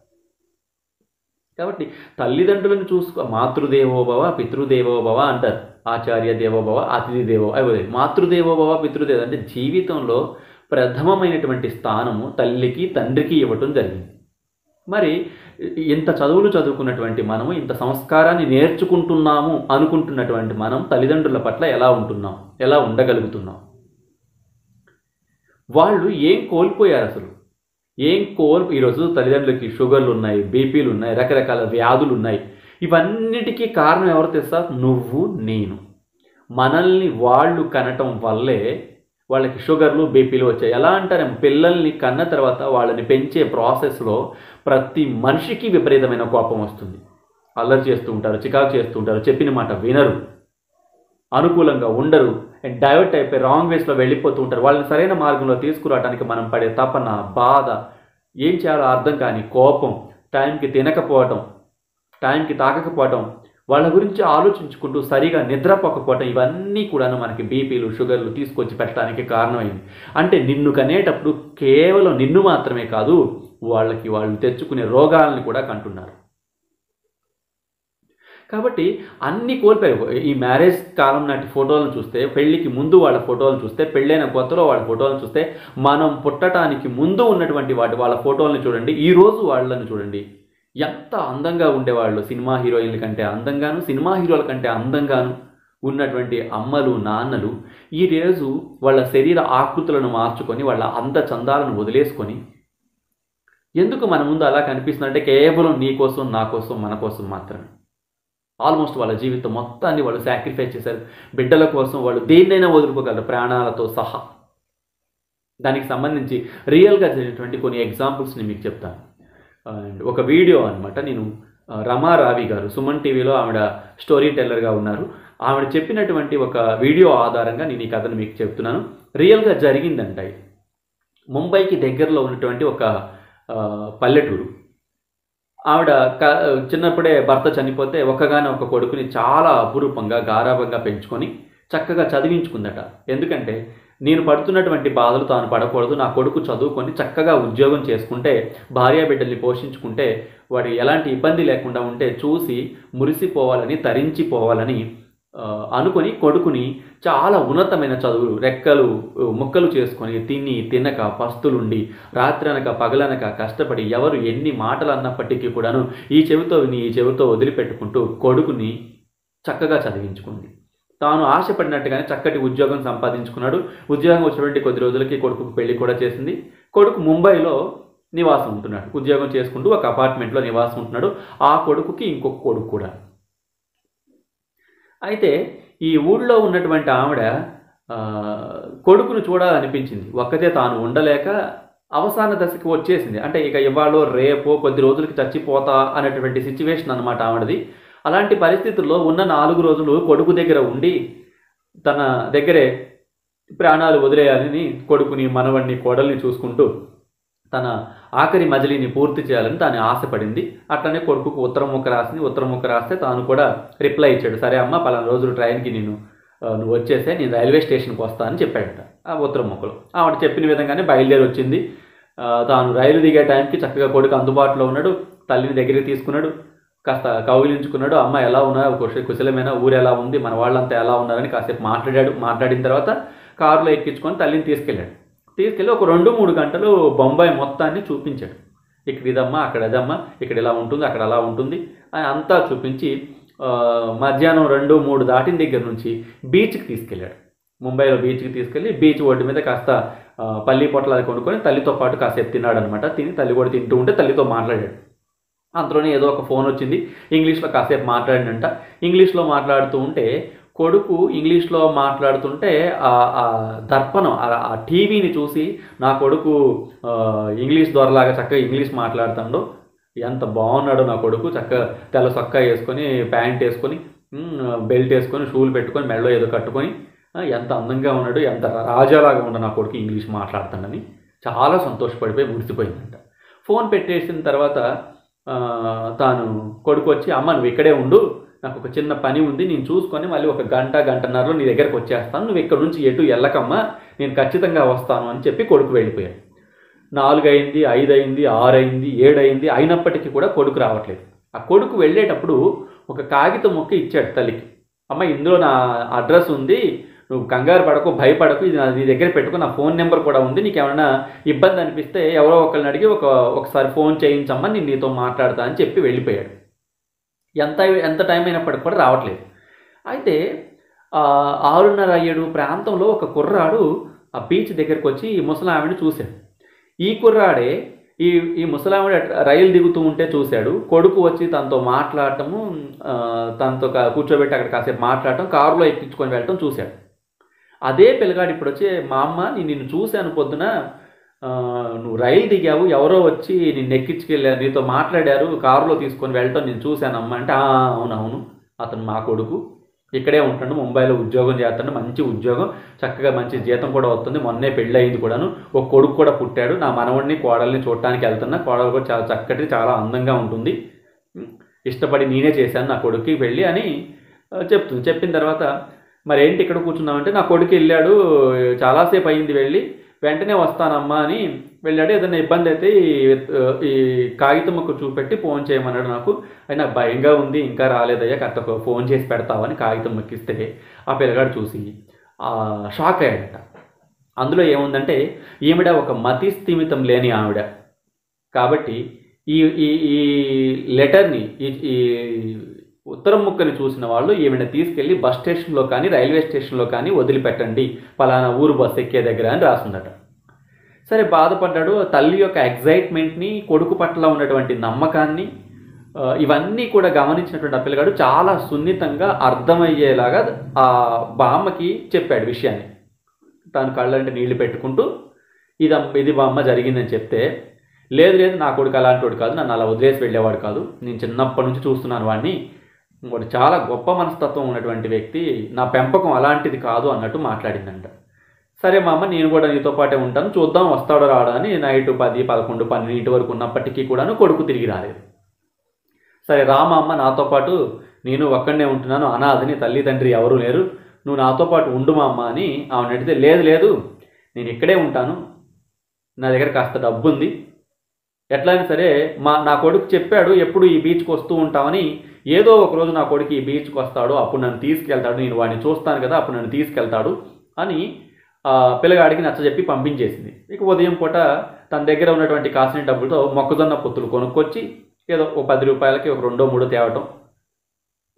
కాబట్టి తల్లిదండ్రులను చూసుకో మాతృదేవోభవ పితృదేవోభవ అంటారు. ఆచార్య దేవోభవ అతిథి దేవో అవి మాతృదేవోభవ పితృదేవ అంటే జీవితంలో ప్రథమమైనటువంటి స్థానము తల్లికి తండ్రికి ఇవ్వటం జరిగింది. మరి ఇంత చదువులు చదువుకున్నటువంటి మనము ఇంత సంస్కారాన్ని నేర్చుకుంటున్నాము అనుకుంటున్నటువంటి మనం తల్లిదండ్రుల పట్ల ఎలా ఉంటున్నాం? ఎలా ఉండగలుగుతున్నాం? వాళ్ళు ఏం కోల్పోయారు అసలు? ఏం కోల్పు ఈరోజు తల్లిదండ్రులకి షుగర్లు ఉన్నాయి బీపీలు ఉన్నాయి రకరకాల వ్యాధులు ఉన్నాయి ఇవన్నిటికీ కారణం ఎవరు తెలుసా? నువ్వు నేను. మనల్ని వాళ్ళు కనటం వల్లే వాళ్ళకి షుగర్లు బీపీలు వచ్చాయి. ఎలా అంటారు? పిల్లల్ని కన్న తర్వాత వాళ్ళని పెంచే ప్రాసెస్లో ప్రతి మనిషికి విపరీతమైన కోపం వస్తుంది. అల్లరి చేస్తూ ఉంటారు చికాకు చేస్తూ ఉంటారు చెప్పిన మాట వినరు. అనుకూలంగా ఉండరు. డైవర్ట్ అయిపోయి రాంగ్ వేస్లో వెళ్ళిపోతూ ఉంటారు. వాళ్ళని సరైన మార్గంలో తీసుకురావడానికి మనం పడే తపన బాధ ఏం చేయాలో అర్థం కాని కోపం టైంకి తినకపోవటం టైంకి తాకకపోవటం వాళ్ళ గురించి ఆలోచించుకుంటూ సరిగా నిద్రపోకపోవటం ఇవన్నీ కూడాను మనకి బీపీలు షుగర్లు తీసుకొచ్చి పెట్టడానికి కారణమైంది. అంటే నిన్ను కనేటప్పుడు కేవలం నిన్ను మాత్రమే కాదు వాళ్ళకి వాళ్ళు తెచ్చుకునే రోగాలను కూడా కంటున్నారు. కాబట్టి అన్ని కోల్పోయారు ఈ మ్యారేజ్ కాలం నాటి ఫోటోలను చూస్తే పెళ్ళికి ముందు వాళ్ళ ఫోటోలను చూస్తే పెళ్ళైన కొత్తలో వాళ్ళ ఫోటోలను చూస్తే మనం పుట్టడానికి ముందు ఉన్నటువంటి వాటి వాళ్ళ ఫోటోలను చూడండి ఈ రోజు వాళ్ళని చూడండి. ఎంత అందంగా ఉండేవాళ్ళు సినిమా హీరోయిన్ల కంటే అందంగాను సినిమా హీరోల కంటే అందంగాను ఉన్నటువంటి అమ్మలు నాన్నలు ఈ రోజు వాళ్ళ శరీర ఆకృతులను మార్చుకొని వాళ్ళ అంద చందాలను వదిలేసుకొని ఎందుకు మన ముందు అలా కనిపిస్తుందంటే కేవలం నీ కోసం నా కోసం మన కోసం మాత్రమే. ఆల్మోస్ట్ వాళ్ళ జీవితం మొత్తాన్ని వాళ్ళు సాక్రిఫైస్ చేశారు. బిడ్డల కోసం వాళ్ళు దేన్నైనా వదులుకోగలరు ప్రాణాలతో సహా. దానికి సంబంధించి రియల్గా జరిగినటువంటి కొన్ని ఎగ్జాంపుల్స్ని మీకు చెప్తాను. అండ్ ఒక వీడియో అనమాట నేను రమారావి రమా రావి గారు సుమన్ టీవీలో ఆవిడ స్టోరీ టెల్లర్గా ఉన్నారు. ఆవిడ చెప్పినటువంటి ఒక వీడియో ఆధారంగా నేను ఈ కథను మీకు చెప్తున్నాను. రియల్గా జరిగిందంట ముంబైకి దగ్గరలో ఉన్నటువంటి ఒక పల్లెటూరు. ఆవిడ క చిన్నప్పుడే భర్త చనిపోతే ఒక్కగానే ఒక కొడుకుని చాలా అపురూపంగా గారాభంగా పెంచుకొని చక్కగా చదివించుకుందట. ఎందుకంటే నేను పడుతున్నటువంటి బాధలు తాను పడకూడదు నా కొడుకు చదువుకొని చక్కగా ఉద్యోగం చేసుకుంటే భార్య బిడ్డల్ని పోషించుకుంటే వాడు ఎలాంటి ఇబ్బంది లేకుండా ఉంటే చూసి మురిసిపోవాలని తరించిపోవాలని అనుకొని కొడుకుని చాలా ఉన్నతమైన చదువులు రెక్కలు ముక్కలు చేసుకొని తిని తినక పస్తులుండి రాత్రనక పగలనక కష్టపడి ఎవరు ఎన్ని మాటలు అన్నప్పటికీ కూడాను ఈ చెవితో విని ఈ చెవితో వదిలిపెట్టుకుంటూ కొడుకుని చక్కగా చదివించుకుంది. తాను ఆశపడినట్టుగానే చక్కటి ఉద్యోగం సంపాదించుకున్నాడు. ఉద్యోగం వచ్చినటువంటి కొద్ది రోజులకి కొడుకు పెళ్ళి కూడా చేసింది. కొడుకు ముంబైలో నివాసం ఉంటున్నాడు. ఉద్యోగం చేసుకుంటూ ఒక అపార్ట్మెంట్లో నివాసం ఉంటున్నాడు. ఆ కొడుకుకి ఇంకొక కొడుకు కూడా. అయితే ఈ ఊళ్ళో ఉన్నటువంటి ఆవిడ కొడుకును చూడాలనిపించింది. ఒక్కతే తాను ఉండలేక అవసాన దశకి వచ్చేసింది. అంటే ఇక ఇవాళ రేపో కొద్ది రోజులకి చచ్చిపోతా అనేటువంటి సిచ్యువేషన్ అనమాట ఆవిడది. అలాంటి పరిస్థితుల్లో ఉన్న నాలుగు రోజులు కొడుకు దగ్గర ఉండి తన దగ్గరే ప్రాణాలు వదిలేయాలని కొడుకుని మనవడిని కోడల్ని చూసుకుంటూ తన ఆఖరి మజిలీని పూర్తి చేయాలని తాను ఆశపడింది. అట్లనే కొడుకుకు ఉత్తరం ముక్క రాసింది. ఉత్తరం ముక్క రాస్తే తాను కూడా రిప్లై ఇచ్చాడు. సరే అమ్మ పలానా రోజులు ట్రైన్కి నేను నువ్వు వచ్చేసే నేను రైల్వే స్టేషన్కి వస్తా అని చెప్పాడట ఆ ఉత్తరం ముక్కలు. ఆవిడ చెప్పిన విధంగానే బయలుదేరి వచ్చింది తాను రైలు దిగే టైంకి చక్కగా కొడుకు అందుబాటులో ఉన్నాడు. తల్లిని దగ్గరికి తీసుకున్నాడు. కాస్త కౌగిలించుకున్నాడు. అమ్మ ఎలా ఉన్నారు కుశలమైన? ఊరు ఎలా ఉంది? మన వాళ్ళంతా ఎలా ఉన్నారని కాసేపు మాట్లాడాడు. మాట్లాడిన తర్వాత కారులో ఎక్కించుకొని తల్లిని తీసుకెళ్ళాడు. తీసుకెళ్ళి ఒక రెండు మూడు గంటలు బొంబాయి మొత్తాన్ని చూపించాడు. ఇక్కడ ఇదమ్మా అక్కడ అదమ్మా ఇక్కడ ఇలా ఉంటుంది అక్కడ అలా ఉంటుంది అని అంతా చూపించి మధ్యాహ్నం రెండు మూడు దాటిన దగ్గర నుంచి బీచ్కి తీసుకెళ్ళాడు. ముంబైలో బీచ్కి తీసుకెళ్ళి బీచ్ ఒడ్డు మీద కాస్త పల్లి పొట్టలు అది కొనుక్కొని తల్లితో పాటు కాసేపు తిన్నాడు అనమాట తిని తల్లి కూడా తింటూ ఉంటే తల్లితో మాట్లాడాడు. అంతలోనే ఏదో ఒక ఫోన్ వచ్చింది. ఇంగ్లీష్లో కాసేపు మాట్లాడినంట. ఇంగ్లీష్లో మాట్లాడుతూ ఉంటే కొడుకు ఇంగ్లీష్లో మాట్లాడుతుంటే ఆ దర్పణం ఆ- టీవీని చూసి నా కొడుకు ఇంగ్లీష్ ద్వారాలాగా చక్కగా ఇంగ్లీష్ మాట్లాడుతాడు. ఎంత బాగున్నాడు నా కొడుకు. చక్కగా తెల్ల సొక్క వేసుకొని ప్యాంట్ వేసుకొని బెల్ట్ వేసుకొని షూలు పెట్టుకొని మెడలో ఏదో కట్టుకొని ఎంత అందంగా ఉన్నాడు ఎంత రాజాలాగా ఉన్నాడు నా కొడుకు ఇంగ్లీష్ మాట్లాడుతాడని చాలా సంతోషపడిపోయి మురిసిపోయిందంట. ఫోన్ పెట్టేసిన తర్వాత తాను కొడుకు వచ్చి అమ్మ నువ్వు ఇక్కడే ఉండు నాకు ఒక చిన్న పని ఉంది నేను చూసుకొని మళ్ళీ ఒక గంట గంటన్నరలో నీ దగ్గరకు వచ్చేస్తాను. నువ్వు ఇక్కడ నుంచి ఎటు వెళ్ళకమ్మా నేను ఖచ్చితంగా వస్తాను అని చెప్పి కొడుకు వెళ్ళిపోయాడు. నాలుగు అయింది ఐదు అయింది ఆరు అయింది అయినప్పటికీ కూడా కొడుకు రావట్లేదు. ఆ కొడుకు వెళ్ళేటప్పుడు ఒక కాగితం మొక్క ఇచ్చాడు తల్లికి. అమ్మ ఇందులో నా అడ్రస్ ఉంది నువ్వు కంగారు పడకు భయపడకు ఇది నా నీ దగ్గర పెట్టుకో నా ఫోన్ నెంబర్ కూడా ఉంది నీకు ఏమైనా ఇబ్బంది అనిపిస్తే ఎవరో ఒకరిని అడిగి ఒక ఒకసారి ఫోన్ చేయించమ్మా నేను నీతో మాట్లాడతా అని చెప్పి వెళ్ళిపోయాడు. ఎంత ఎంత టైం అయినప్పటికి కూడా రావట్లేదు. అయితే ఆరున్నర ఏడు ప్రాంతంలో ఒక కుర్రాడు ఆ బీచ్ దగ్గరికి వచ్చి ఈ ముసలావిని చూశాడు. ఈ కుర్రాడే ఈ ఈ ముసలావిడ రైలు దిగుతూ ఉంటే చూశాడు. కొడుకు వచ్చి తనతో మాట్లాడటము తనతో కూర్చోబెట్టి అక్కడ కాసేపు మాట్లాడటం కారులో ఎక్కించుకొని వెళ్ళటం చూశాడు. అదే పిల్లగాడు ఇప్పుడు వచ్చి మా అమ్మ నేను నిన్ను చూశాను పొద్దున నువ్వు రైలు దిగావు ఎవరో వచ్చి నిన్ను ఎక్కించుకెళ్ళారు నీతో మాట్లాడారు కారులో తీసుకొని వెళ్ళటం నేను చూశానమ్మా అంటే అవునవును అతను మా కొడుకు ఇక్కడే ఉంటాడు ముంబైలో ఉద్యోగం చేస్తాడు మంచి ఉద్యోగం చక్కగా మంచి జీతం కూడా వస్తుంది మొన్నే పెళ్ళి అయింది కూడాను ఒక కొడుకు కూడా పుట్టాడు నా మనవడిని కోడల్ని చూడటానికి వెళ్తున్నా కోడలు కూడా చాలా చక్కటి చాలా అందంగా ఉంటుంది ఇష్టపడి నేనే చేశాను నా కొడుక్కి పెళ్ళి అని చెప్తుంది. చెప్పిన తర్వాత మరేంటి ఇక్కడ కూర్చున్నామంటే నా కొడుకు వెళ్ళాడు చాలాసేపు అయింది వెళ్ళి వెంటనే వస్తానమ్మా అని వెళ్ళాడు. ఏదైనా ఇబ్బంది అయితే ఈ ఈ కాగితం ఒక చూపెట్టి ఫోన్ చేయమన్నాడు నాకు. అది నాకు భయంగా ఉంది ఇంకా రాలేదయ్యా కరెక్ట్ ఒక ఫోన్ చేసి పెడతావని కాగితం ఎక్కిస్తే ఆ పిల్లగాడు చూసి షాక్ అయ్యాడట. అందులో ఏముందంటే ఈవిడ ఒక మతి స్థిమితం లేని ఆవిడ. కాబట్టి ఈ ఈ ఈ లెటర్ని ఈ ఈ ఉత్తరం ముక్కని చూసిన వాళ్ళు ఈవిడ తీసుకెళ్ళి బస్ స్టేషన్లో కానీ రైల్వే స్టేషన్లో కానీ వదిలిపెట్టండి. పలానా ఊరు బస్ ఎక్కే దగ్గర అని రాసిందట. సరే బాధపడ్డాడు. తల్లి యొక్క ఎగ్జైట్మెంట్ని కొడుకు పట్ల ఉన్నటువంటి నమ్మకాన్ని ఇవన్నీ కూడా గమనించినటువంటి ఆ పిల్లగాడు చాలా సున్నితంగా అర్థమయ్యేలాగా ఆ బామ్మకి చెప్పాడు విషయాన్ని. తాను కళ్ళంటే నీళ్ళు పెట్టుకుంటూ ఇది ఇది బామ్మ జరిగిందని చెప్తే లేదు లేదు నా కొడుకు అలాంటి వాడు కాదు నన్ను అలా వదిలేసి వెళ్ళేవాడు కాదు. నేను చిన్నప్పటి నుంచి చూస్తున్నాను వాడిని ఇంకోటి చాలా గొప్ప మనస్తత్వం ఉన్నటువంటి వ్యక్తి నా పెంపకం అలాంటిది కాదు అన్నట్టు మాట్లాడిందంట. సరే మా అమ్మ నేను కూడా నీతో పాటే ఉంటాను చూద్దాం వస్తాడో రాడా అని నైట్ పది పదకొండు పన్నెండింటి వరకు ఉన్నప్పటికీ కూడాను కొడుకు తిరిగి రాలేదు. సరే రామ అమ్మ నాతో పాటు నేను ఒక్కడనే ఉంటున్నాను అనాథని తల్లి తండ్రి ఎవరూ లేరు నువ్వు నాతో పాటు ఉండు మా అమ్మ అని ఆమెను అడిగితే లేదు లేదు నేను ఇక్కడే ఉంటాను నా దగ్గర కాస్త డబ్బు ఉంది ఎట్లయినా సరే మా నా కొడుకు చెప్పాడు ఎప్పుడు ఈ బీచ్కి వస్తూ ఉంటామని ఏదో ఒక రోజు నా కొడుకు ఈ బీచ్కి వస్తాడు అప్పుడు నన్ను తీసుకెళ్తాడు నేను వాడిని చూస్తాను కదా అప్పుడు నన్ను తీసుకెళ్తాడు అని ఆ పిల్లగాడికి నచ్చజెప్పి పంపించేసింది. ఇక ఉదయం పూట తన దగ్గర ఉన్నటువంటి కాసిన డబ్బులతో మొక్కజొన్న పొత్తులు కొనుక్కొచ్చి ఏదో ఒక పది రూపాయలకి ఒక రెండో మూడో తేవటం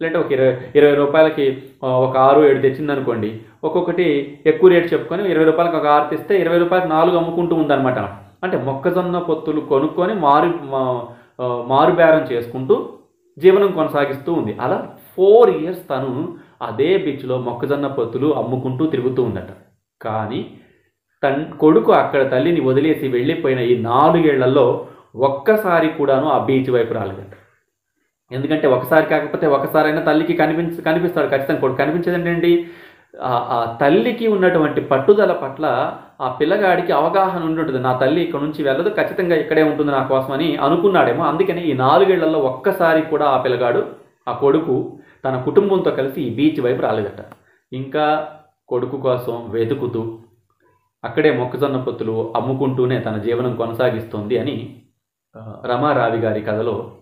లేదంటే ఒక ఇరవై ఇరవై రూపాయలకి ఒక ఆరు ఏడు తెచ్చింది అనుకోండి ఒక్కొక్కటి ఎక్కువ రేటు చెప్పుకొని ఇరవై రూపాయలకి ఒక ఆరు తెస్తే ఇరవై రూపాయలకి నాలుగు అమ్ముకుంటూ ఉందన్నమాట. అంటే మొక్కజొన్న పొత్తులు కొనుక్కొని మారు మా- చేసుకుంటూ జీవనం కొనసాగిస్తూ ఉంది. అలా ఫోర్ ఇయర్స్ తను అదే బీచ్లో మొక్కజొన్న పొత్తులు అమ్ముకుంటూ తిరుగుతూ ఉందట. కానీ తన్ కొడుకు అక్కడ తల్లిని వదిలేసి వెళ్ళిపోయిన ఈ నాలుగేళ్ళలో ఒక్కసారి కూడాను ఆ బీచ్ వైపు రాలేదట. ఎందుకంటే ఒకసారి కాకపోతే ఒకసారైనా తల్లికి కనిపించ కనిపిస్తాడు. ఖచ్చితంగా కొడుకు కనిపించేది ఏంటండి ఆ- తల్లికి ఉన్నటువంటి పట్టుదల పట్ల ఆ పిల్లగాడికి అవగాహన ఉండి నా తల్లి ఇక్కడ నుంచి వెళ్ళదు ఖచ్చితంగా ఇక్కడే ఉంటుంది నా కోసం అని అనుకున్నాడేమో. అందుకని ఈ నాలుగేళ్ళలో ఒక్కసారి కూడా ఆ పిల్లగాడు ఆ కొడుకు తన కుటుంబంతో కలిసి ఈ బీచ్ వైపు రాలేదట. ఇంకా కొడుకు కోసం వెతుకుతూ అక్కడే మొక్కజొన్న పొత్తులు అమ్ముకుంటూనే తన జీవనం కొనసాగిస్తోంది అని రమారావి గారి కథలో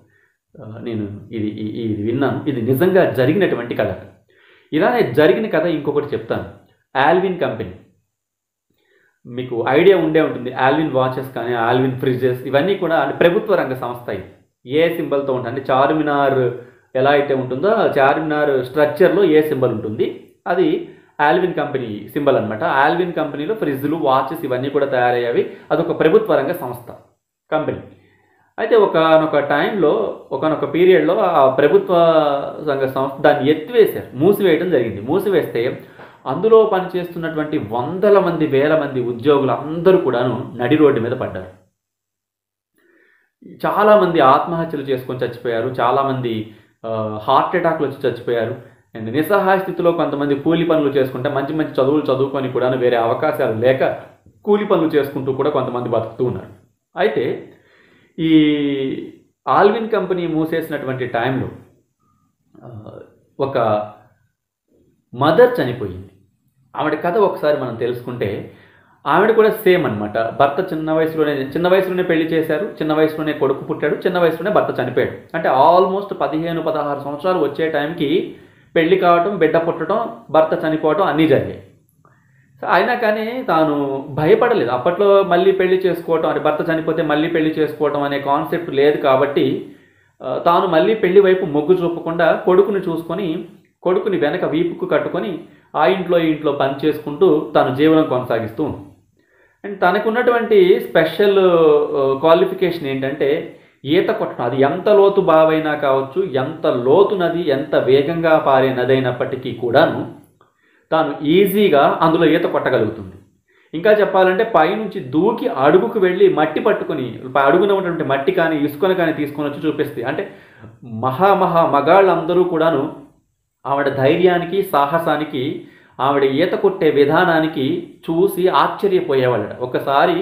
నేను ఇది ఇది విన్నాను. ఇది నిజంగా జరిగినటువంటి కథ. ఇలానే జరిగిన కథ ఇంకొకటి చెప్తాను. Alvin company. మీకు ఐడియా ఉండే ఉంటుంది. ఆల్విన్ వాచెస్ కానీ ఆల్విన్ ఫ్రిడ్జెస్ ఇవన్నీ కూడా అంటే ప్రభుత్వ రంగ సంస్థ ఇది. ఏ సింబల్తో ఉంటుంది? అంటే చార్మినార్ ఎలా అయితే ఉంటుందో చార్మినార్ స్ట్రక్చర్లో ఏ సింబల్ ఉంటుంది? అది ఆల్విన్ కంపెనీ సింబల్ అనమాట ఆల్విన్ కంపెనీలో ఫ్రిడ్జ్లు వాచెస్ ఇవన్నీ కూడా తయారయ్యేవి. అదొక ప్రభుత్వ రంగ సంస్థ కంపెనీ. అయితే ఒకనొక టైంలో ఒకనొక పీరియడ్లో ఆ ప్రభుత్వ సంఘ సంస్థ దాన్ని ఎత్తివేశారు. మూసివేయడం జరిగింది. మూసివేస్తే అందులో పనిచేస్తున్నటువంటి వందల మంది వేల మంది ఉద్యోగులు అందరూ కూడాను నడి రోడ్డు మీద పడ్డారు. చాలామంది ఆత్మహత్యలు చేసుకొని చచ్చిపోయారు. చాలామంది హార్ట్ అటాక్లు వచ్చి చచ్చిపోయారు. అండ్ నిస్సహాయ స్థితిలో కొంతమంది కూలి పనులు చేసుకుంటే మంచి మంచి చదువులు చదువుకొని కూడా వేరే అవకాశాలు లేక కూలి పనులు చేసుకుంటూ కూడా కొంతమంది బతుకుతూ ఉన్నారు. అయితే ఈ ఆల్విన్ కంపెనీ మూసేసినటువంటి టైంలో ఒక మదర్ చనిపోయింది. ఆవిడ కథ ఒకసారి మనం తెలుసుకుంటే ఆవిడ కూడా సేమ్ అన్నమాట. భర్త చిన్న వయసులోనే చిన్న వయసులోనే పెళ్ళి చేశారు చిన్న వయసులోనే కొడుకు పుట్టాడు చిన్న వయసులోనే భర్త చనిపోయాడు. అంటే ఆల్మోస్ట్ పదిహేను పదహారు సంవత్సరాలు వచ్చే టైంకి పెళ్ళి కావటం బిడ్డ పుట్టడం భర్త చనిపోవటం అన్నీ జరిగాయి. సో అయినా కానీ తాను భయపడలేదు. అప్పట్లో మళ్ళీ పెళ్ళి చేసుకోవటం అంటే భర్త చనిపోతే మళ్ళీ పెళ్ళి చేసుకోవటం అనే కాన్సెప్ట్ లేదు కాబట్టి తాను మళ్ళీ పెళ్ళి వైపు మొగ్గు చూపకుండా కొడుకుని చూసుకొని కొడుకుని వెనక వీపుకు కట్టుకొని ఆ ఇంట్లో ఈ ఇంట్లో పని చేసుకుంటూ తను జీవనం కొనసాగిస్తూ ఉంది. అండ్ తనకున్నటువంటి స్పెషల్ క్వాలిఫికేషన్ ఏంటంటే ఈత కొట్టడం. అది ఎంత లోతు బావైనా కావచ్చు ఎంత లోతు నది ఎంత వేగంగా పారే నది అయినప్పటికీ కూడాను తాను ఈజీగా అందులో ఈత కొట్టగలుగుతుంది. ఇంకా చెప్పాలంటే పైనుంచి దూకి అడుగుకు వెళ్ళి మట్టి పట్టుకొని అడుగున ఉన్నటువంటి మట్టి కానీ ఇసుకను కానీ తీసుకొని వచ్చి చూపిస్తే అంటే మహా మహా మగాళ్ళందరూ కూడాను ఆవిడ ధైర్యానికి సాహసానికి ఆవిడ ఈత కొట్టే విధానానికి చూసి ఆశ్చర్యపోయేవాళ్ళట. ఒకసారి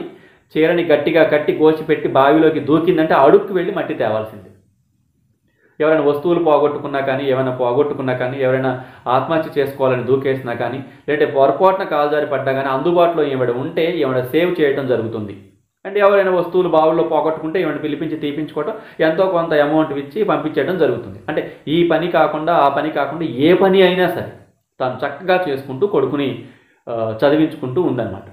చీరని గట్టిగా కట్టి గోచిపెట్టి బావిలోకి దూకిందంటే అడుక్కు వెళ్ళి మట్టి తేవాల్సిందే. ఎవరైనా వస్తువులు పోగొట్టుకున్నా కానీ ఏమైనా పోగొట్టుకున్నా కానీ ఎవరైనా ఆత్మహత్య చేసుకోవాలని దూకేసినా కానీ లేదంటే పొరపాటున కాలుజారి పడ్డా కానీ అందుబాటులో ఏమైనా ఉంటే ఏమైనా సేవ్ చేయడం జరుగుతుంది. అంటే ఎవరైనా వస్తువులు బావుల్లో పోగొట్టుకుంటే ఏమైనా పిలిపించి తీపించుకోవటం ఎంతో కొంత అమౌంట్ ఇచ్చి పంపించేయడం జరుగుతుంది. అంటే ఈ పని కాకుండా ఆ పని కాకుండా ఏ పని అయినా సరే తాను చక్కగా చేసుకుంటూ కొడుకుని చదివించుకుంటూ ఉందన్నమాట.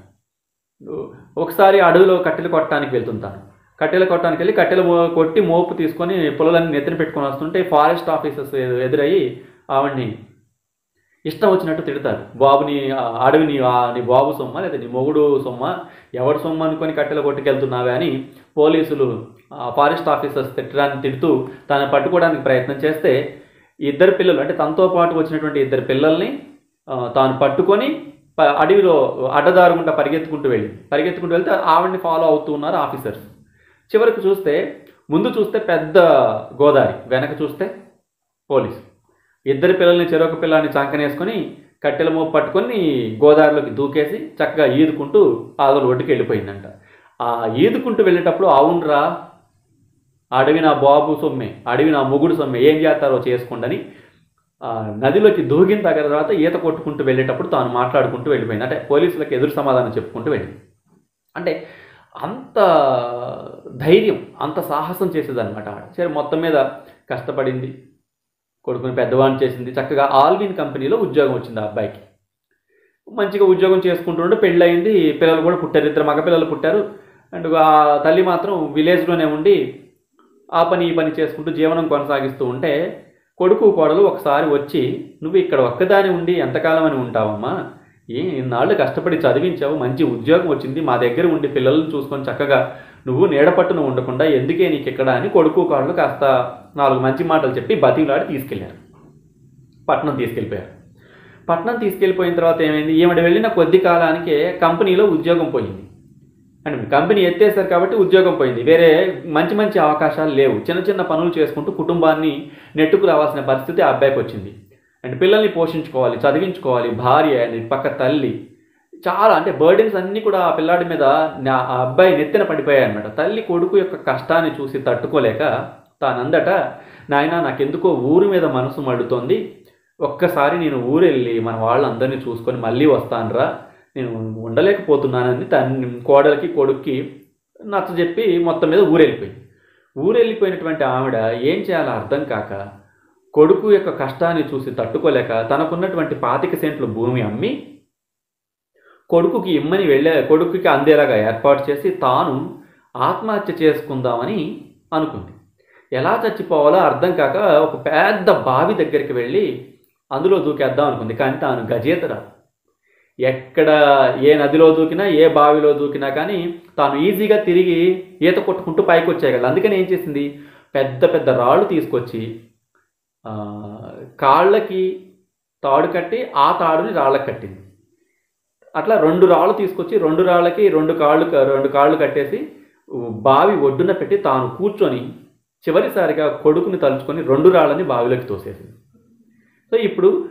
ఒకసారి అడవిలో కట్టెలు కొట్టడానికి వెళ్తుంటాను. కట్టెలు కొట్టడానికి వెళ్ళి కట్టెలు కొట్టి మోపు తీసుకొని పొలాలన్నీ నెత్తిన పెట్టుకొని వస్తుంటే ఫారెస్ట్ ఆఫీసర్స్ ఎదురయ్యి ఆవిడ్ని ఇష్టం వచ్చినట్టు తిడతారు. బాబుని అడవిని నీ బాబు సొమ్మ లేదా నీ మొగుడు సొమ్మ ఎవడు సొమ్మ అనుకొని కట్టెలు కొట్టుకెళ్తున్నావే అని పోలీసులు ఫారెస్ట్ ఆఫీసర్స్ తిట్టడానికి తిడుతూ తను పట్టుకోవడానికి ప్రయత్నం చేస్తే ఇద్దరు పిల్లలు అంటే తనతో పాటు వచ్చినటువంటి ఇద్దరు పిల్లల్ని తాను పట్టుకొని ప- అడవిలో అడ్డదారుకుండా పరిగెత్తుకుంటూ వెళ్ళి పరిగెత్తుకుంటూ వెళ్తే ఆవిడ్ని ఫాలో అవుతూ ఉన్నారు ఆఫీసర్స్. చివరికి చూస్తే ముందు చూస్తే పెద్ద గోదావరి వెనక చూస్తే పోలీసు. ఇద్దరు పిల్లల్ని చెరొక పిల్లల్ని చంకనేసుకొని కట్టెల మోపు పట్టుకొని గోదావరిలోకి దూకేసి చక్కగా ఈదుకుంటూ ఆదోలు ఒడ్డుకి వెళ్ళిపోయిందంట. ఆ ఈదుకుంటూ వెళ్ళేటప్పుడు అవునరా అడవి నా బాబు సొమ్మే అడవి నా మొగుడు సొమ్మే ఏం చేస్తారో చేసుకోండి నదిలోకి దూకిన దగ్గర తర్వాత ఈత కొట్టుకుంటూ వెళ్ళేటప్పుడు తాను మాట్లాడుకుంటూ వెళ్ళిపోయింది. అంటే పోలీసులకు ఎదురు సమాధానం చెప్పుకుంటూ వెళ్ళింది. అంటే అంత ధైర్యం అంత సాహసం చేసేదన్నమాట సరే మొత్తం మీద కష్టపడింది కొడుకుని పెద్దవాడిని చేసింది. చక్కగా ఆల్విన్ కంపెనీలో ఉద్యోగం వచ్చింది ఆ అబ్బాయికి. మంచిగా ఉద్యోగం చేసుకుంటుంటే పెళ్ళయింది పిల్లలు కూడా పుట్టారు ఇద్దరు మగ పిల్లలు పుట్టారు. అండ్ ఆ తల్లి మాత్రం విలేజ్లోనే ఉండి ఆ పని ఈ పని చేసుకుంటూ జీవనం కొనసాగిస్తూ ఉంటే కొడుకు కోడలు ఒకసారి వచ్చి నువ్వు ఇక్కడ ఒక్కదాని ఉండి ఎంతకాలం అని ఉంటావమ్మా? ఏ ఇన్నాళ్ళు కష్టపడి చదివించావు మంచి ఉద్యోగం వచ్చింది మా దగ్గర ఉండి పిల్లలను చూసుకొని చక్కగా నువ్వు నీడపట్టున ఉండకుండా ఎందుకే నీకు ఇక్కడ అని కొడుకు కాళ్ళు కాస్త నాలుగు మంచి మాటలు చెప్పి బతిలాడి తీసుకెళ్ళారు పట్నం తీసుకెళ్ళిపోయారు. పట్నం తీసుకెళ్ళిపోయిన తర్వాత ఏమైంది? ఈమెడ వెళ్ళిన కొద్ది కాలానికే కంపెనీలో ఉద్యోగం పోయింది. అండ్ కంపెనీ ఎత్తేసారు కాబట్టి ఉద్యోగం పోయింది. వేరే మంచి మంచి అవకాశాలు లేవు. చిన్న చిన్న పనులు చేసుకుంటూ కుటుంబాన్ని నెట్టుకు రావాల్సిన పరిస్థితి ఆ అబ్బాయికి వచ్చింది. అండ్ పిల్లల్ని పోషించుకోవాలి చదివించుకోవాలి భార్య అండ్ పక్క తల్లి. చాలా అంటే బర్డెన్స్ అన్నీ కూడా ఆ పిల్లాడి మీద నా- ఆ అబ్బాయి నెత్తిన పడిపోయాయి అనమాట తల్లి కొడుకు యొక్క కష్టాన్ని చూసి తట్టుకోలేక తానందట నాయన నాకెందుకో ఊరి మీద మనసు మడుతోంది. ఒక్కసారి నేను ఊరెళ్ళి మన వాళ్ళందరినీ చూసుకొని మళ్ళీ వస్తానురా. నేను ఉండలేకపోతున్నానని తన కోడలికి కొడుక్కి నచ్చజెప్పి మొత్తం మీద ఊరెళ్ళిపోయింది. ఊరెళ్ళిపోయినటువంటి ఆవిడ ఏం చేయాలో అర్థం కాక కొడుకు యొక్క కష్టాన్ని చూసి తట్టుకోలేక తనకున్నటువంటి పాతిక సెంట్లు భూమి అమ్మి కొడుకుకి ఇమ్మని వెళ్ళే కొడుకుకి అందేలాగా ఏర్పాటు చేసి తాను ఆత్మహత్య చేసుకుందామని అనుకుంది. ఎలా చచ్చిపోవాలో అర్థం కాక ఒక పెద్ద బావి దగ్గరికి వెళ్ళి అందులో దూకేద్దాం అనుకుంది. కానీ తాను గజేతరా. ఎక్కడ ఏ నదిలో దూకినా ఏ బావిలో దూకినా కానీ తాను ఈజీగా తిరిగి ఈత కొట్టుకుంటూ పైకి వచ్చేయగలదు అందుకని ఏం చేసింది? పెద్ద పెద్ద రాళ్ళు తీసుకొచ్చి కాళ్ళకి తాడు కట్టి ఆ తాడుని రాళ్ళకి కట్టింది. అట్లా రెండు రాళ్ళు తీసుకొచ్చి రెండు రాళ్ళకి రెండు కాళ్ళు రెండు కాళ్ళు కట్టేసి బావి ఒడ్డున పెట్టి తాను కూర్చొని చివరిసారిగా కొడుకుని తలుచుకొని రెండు రాళ్ళని బావిలోకి తోసేసింది. సో ఇప్పుడు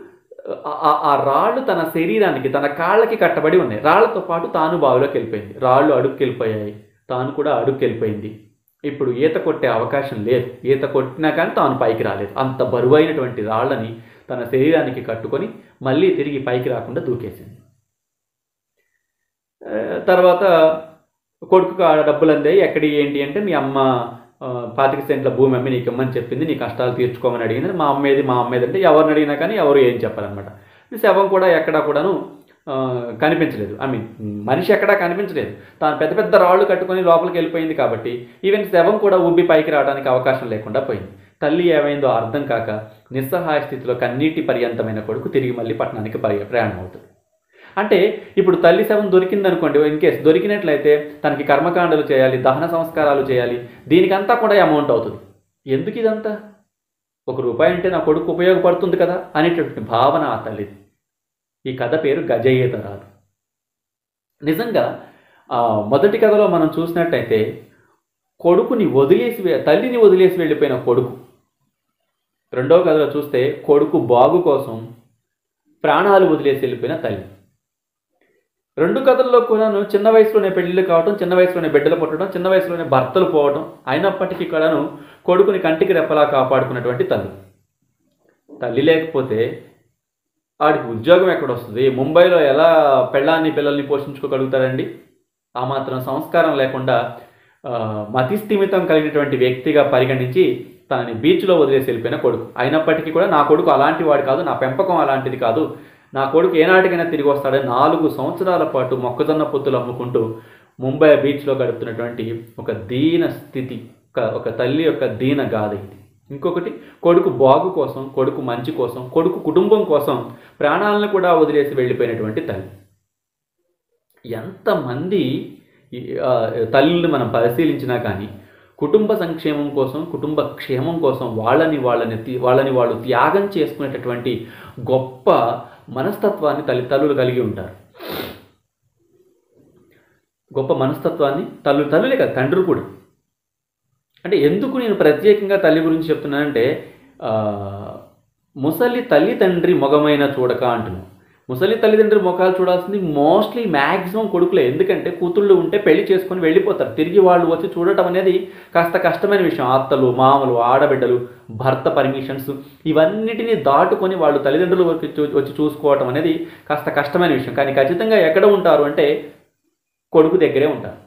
ఆ- రాళ్ళు తన శరీరానికి తన కాళ్ళకి కట్టబడి ఉన్నాయి. రాళ్ళతో పాటు తాను బావిలోకి వెళ్ళిపోయింది. రాళ్ళు అడుక్కి వెళ్ళిపోయాయి తాను కూడా అడుక్కి వెళ్ళిపోయింది ఇప్పుడు ఈత కొట్టే అవకాశం లేదు. ఈత కొట్టినా కానీ తాను పైకి రాలేదు. అంత బరువైనటువంటి రాళ్ళని తన శరీరానికి కట్టుకొని మళ్ళీ తిరిగి పైకి రాకుండా దూకేసింది. తర్వాత కొడుకు డబ్బులు అందాయి. ఎక్కడి ఏంటి అంటే మీ అమ్మ పాతిక సెంట్ల భూమి అమ్మి నీకు ఇమ్మని చెప్పింది. నీ కష్టాలు తీర్చుకోమని అడిగింది. మా అమ్మేది మా అమ్మేది అంటే ఎవరిని అడిగినా కానీ ఎవరు ఏం చెప్పారనమాట శవం కూడా ఎక్కడా కూడాను కనిపించలేదు. ఐ మీన్ మనిషి ఎక్కడా కనిపించలేదు. తాను పెద్ద పెద్ద రాళ్ళు కట్టుకొని లోపలికి వెళ్ళిపోయింది కాబట్టి ఈవెన్ శవం కూడా ఉబ్బి పైకి రావడానికి అవకాశం లేకుండా పోయింది. తల్లి ఏమైందో అర్థం కాక నిస్సహాయ స్థితిలో కన్నీటి పర్యంతమైన కొడుకు తిరిగి మళ్ళీ పట్టణానికి పరి ప్రయాణం అవుతుంది. అంటే ఇప్పుడు తల్లి శవం దొరికిందనుకోండి ఇన్ కేస్ దొరికినట్లయితే తనకి కర్మకాండలు చేయాలి దహన సంస్కారాలు చేయాలి దీనికంతా కూడా అమౌంట్ అవుతుంది. ఎందుకు ఇదంతా? ఒక రూపాయి అంటే నా కొడుకు ఉపయోగపడుతుంది కదా అనేటటువంటి భావన ఆ తల్లిది. ఈ కథ పేరు గజయేతరాలు. నిజంగా మొదటి కథలో మనం చూసినట్టయితే కొడుకుని వదిలేసి తల్లిని వదిలేసి వెళ్ళిపోయిన కొడుకు. రెండవ కథలో చూస్తే కొడుకు బాగు కోసం ప్రాణాలు వదిలేసి వెళ్ళిపోయిన తల్లి. రెండు కథల్లో కూడాను చిన్న వయసులోనే పెళ్ళిళ్ళు కావడం చిన్న వయసులోనే బిడ్డలు పుట్టడం చిన్న వయసులోనే భర్తలు పోవడం అయినప్పటికీ కూడాను కొడుకుని కంటికి రెప్పలా కాపాడుకున్నటువంటి తల్లి. తల్లి లేకపోతే ఆడికి ఉద్యోగం ఎక్కడ వస్తుంది? ముంబైలో ఎలా పెళ్ళాన్ని పిల్లల్ని పోషించుకోగలుగుతారండి? ఆ మాత్రం సంస్కారం లేకుండా మతిస్థిమితం కలిగినటువంటి వ్యక్తిగా పరిగణించి తనని బీచ్లో వదిలేసి వెళ్ళిపోయిన కొడుకు. అయినప్పటికీ కూడా నా కొడుకు అలాంటి వాడు కాదు నా పెంపకం అలాంటిది కాదు. నా కొడుకు ఏనాటికైనా తిరిగి వస్తాడని నాలుగు సంవత్సరాల పాటు మొక్కజొన్న పొత్తులు అమ్ముకుంటూ ముంబై బీచ్లో గడుపుతున్నటువంటి ఒక దీన స్థితి ఒక ఒక తల్లి యొక్క దీన గాథ ఇది. ఇంకొకటి కొడుకు బాగు కోసం కొడుకు మంచి కోసం కొడుకు కుటుంబం కోసం ప్రాణాలను కూడా వదిలేసి వెళ్ళిపోయినటువంటి తల్లి. ఎంతమంది తల్లుల్ని మనం పరిశీలించినా కానీ కుటుంబ సంక్షేమం కోసం కుటుంబ క్షేమం కోసం వాళ్ళని వాళ్ళని వాళ్ళని వాళ్ళు త్యాగం చేసుకునేటటువంటి గొప్ప మనస్తత్వాన్ని తల్లి తల్లులు కలిగి ఉంటారు. గొప్ప మనస్తత్వాన్ని తల్లు తల్లులే కదా తండ్రులు కూడా. అంటే ఎందుకు నేను ప్రత్యేకంగా తల్లి గురించి చెప్తున్నానంటే ముసలి తల్లిదండ్రి మొగమైన చూడక అంటున్నాను ముసలి తల్లిదండ్రుల ముఖాలు చూడాల్సింది మోస్ట్లీ మ్యాక్సిమం కొడుకులే. ఎందుకంటే కూతుళ్ళు ఉంటే పెళ్ళి చేసుకొని వెళ్ళిపోతారు. తిరిగి వాళ్ళు వచ్చి చూడటం అనేది కాస్త కష్టమైన విషయం. అత్తలు మామలు ఆడబిడ్డలు భర్త పర్మిషన్స్ ఇవన్నిటిని దాటుకొని వాళ్ళు తల్లిదండ్రులు వచ్చి వచ్చి చూసుకోవటం అనేది కాస్త కష్టమైన విషయం. కానీ ఖచ్చితంగా ఎక్కడ ఉంటారు అంటే కొడుకు దగ్గరే ఉంటారు.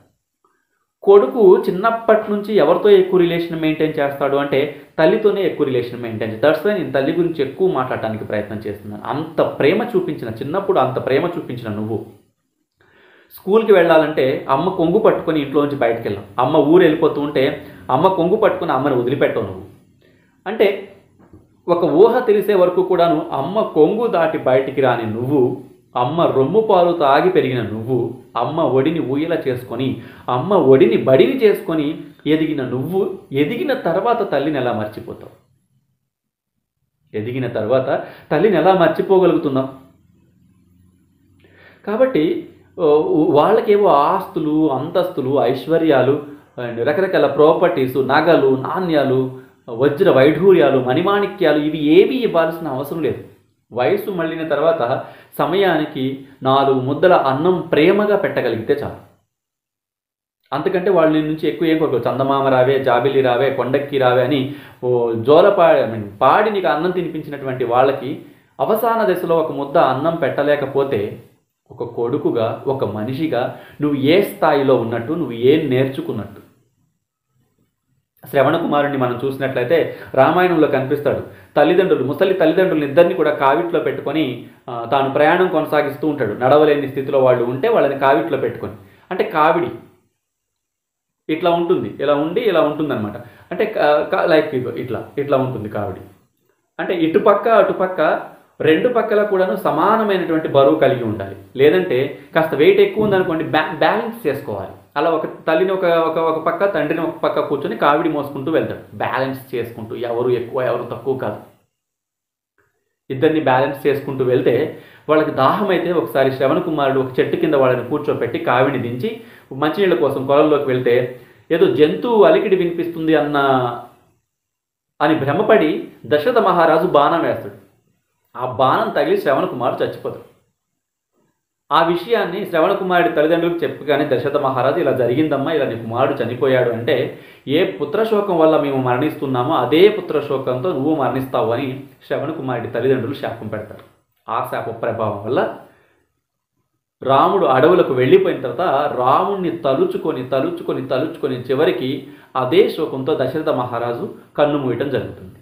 కొడుకు చిన్నప్పటి నుంచి ఎవరితో ఎక్కువ రిలేషన్ మెయింటైన్ చేస్తాడు అంటే తల్లితోనే ఎక్కువ రిలేషన్ మెయింటైన్ చేస్తాడు దట్స్ నేను తల్లి గురించి ఎక్కువ మాట్లాడటానికి ప్రయత్నం చేస్తున్నాను. అంత ప్రేమ చూపించిన చిన్నప్పుడు అంత ప్రేమ చూపించిన నువ్వు. స్కూల్కి వెళ్ళాలంటే అమ్మ కొంగు పట్టుకొని ఇంట్లో నుంచి బయటకు వెళ్ళాం. అమ్మ ఊరు వెళ్ళిపోతూ ఉంటే అమ్మ కొంగు పట్టుకొని అమ్మని వదిలిపెట్టవు నువ్వు. అంటే ఒక ఊహ తెలిసే వరకు కూడాను అమ్మ కొంగు దాటి బయటికి రాని నువ్వు అమ్మ రొమ్ము పాలు తాగి పెరిగిన నువ్వు అమ్మ ఒడిని ఊయల చేసుకొని అమ్మ ఒడిని బడిని చేసుకొని ఎదిగిన నువ్వు ఎదిగిన తర్వాత తల్లిని ఎలా మర్చిపోతావు? ఎదిగిన తర్వాత తల్లిని ఎలా మర్చిపోగలుగుతున్నావు? కాబట్టి వాళ్ళకేవో ఆస్తులు అంతస్తులు ఐశ్వర్యాలు అండ్ రకరకాల ప్రాపర్టీస్ నగలు నాణ్యాలు వజ్ర వైఢూర్యాలు మణిమాణిక్యాలు ఇవి ఏవి ఇవ్వాల్సిన అవసరం లేదు. వయసు మళ్ళిన తర్వాత సమయానికి నాలుగు ముద్దల అన్నం ప్రేమగా పెట్టగలిగితే చాలు. అంతకంటే వాళ్ళ నుంచి ఎక్కువ ఏం కోరుకో చందమామ రావే జాబిలి రావే కొండక్కి రావే అని ఓ జోలపా పాడి నీకు అన్నం తినిపించినటువంటి వాళ్ళకి అవసాన దశలో ఒక ముద్ద అన్నం పెట్టలేకపోతే ఒక కొడుకుగా ఒక మనిషిగా నువ్వు ఏ స్థాయిలో ఉన్నట్టు నువ్వు ఏం నేర్చుకున్నట్టు? శ్రవణ కుమారుని మనం చూసినట్లయితే రామాయణంలో కనిపిస్తాడు తల్లిదండ్రులు ముసలి తల్లిదండ్రులు ఇద్దరిని కూడా కావిట్లో పెట్టుకొని తాను ప్రయాణం కొనసాగిస్తూ ఉంటాడు. నడవలేని స్థితిలో వాళ్ళు ఉంటే వాళ్ళని కావిట్లో పెట్టుకొని. అంటే కావిడి. ఇట్లా ఉంటుంది. ఇలా ఉండి ఇలా ఉంటుందన్నమాట. అంటే లైక్ ఇట్లా ఇట్లా ఉంటుంది కావిడి. అంటే ఇటుపక్క అటుపక్క రెండు పక్కల కూడాను సమానమైనటువంటి బరువు కలిగి ఉండాలి. లేదంటే కాస్త వెయిట్ ఎక్కువ ఉందనుకోండి బ్యా బ్యాలెన్స్ చేసుకోవాలి. అలా ఒక తల్లిని ఒక ఒక ఒక పక్క తండ్రిని ఒక పక్క కూర్చొని కావిడి మోసుకుంటూ వెళ్తాడు. బ్యాలెన్స్ చేసుకుంటూ ఎవరు ఎక్కువ ఎవరు తక్కువ కాదు. ఇద్దరిని బ్యాలెన్స్ చేసుకుంటూ వెళ్తే వాళ్ళకి దాహం అయితే ఒకసారి శ్రవణ కుమారుడు ఒక చెట్టు కింద వాళ్ళని కూర్చోపెట్టి కావిని దించి మంచినీళ్ళ కోసం కొలంలోకి వెళ్తే ఏదో జంతువు అలికిడి వినిపిస్తుంది అన్న అని భ్రమపడి దశరథ మహారాజు బాణం వేస్తాడు. ఆ బాణం తగిలి శ్రవణ కుమారుడు చచ్చిపోతాడు. ఆ విషయాన్ని శ్రవణ కుమారుడి తల్లిదండ్రులకు చెప్పగానే దశరథ మహారాజు ఇలా జరిగిందమ్మా ఇలా నీ కుమారుడు చనిపోయాడు అంటే ఏ పుత్రశోకం వల్ల మేము మరణిస్తున్నామో అదే పుత్రశోకంతో నువ్వు మరణిస్తావు అని శ్రవణ కుమారుడి తల్లిదండ్రులు శాపం పెడతారు. ఆ శాప ప్రభావం వల్ల రాముడు అడవులకు వెళ్ళిపోయిన తర్వాత రాముణ్ణి తలుచుకొని తలుచుకొని తలుచుకొని చివరికి అదే శోకంతో దశరథ మహారాజు కన్ను మూయటం జరుగుతుంది.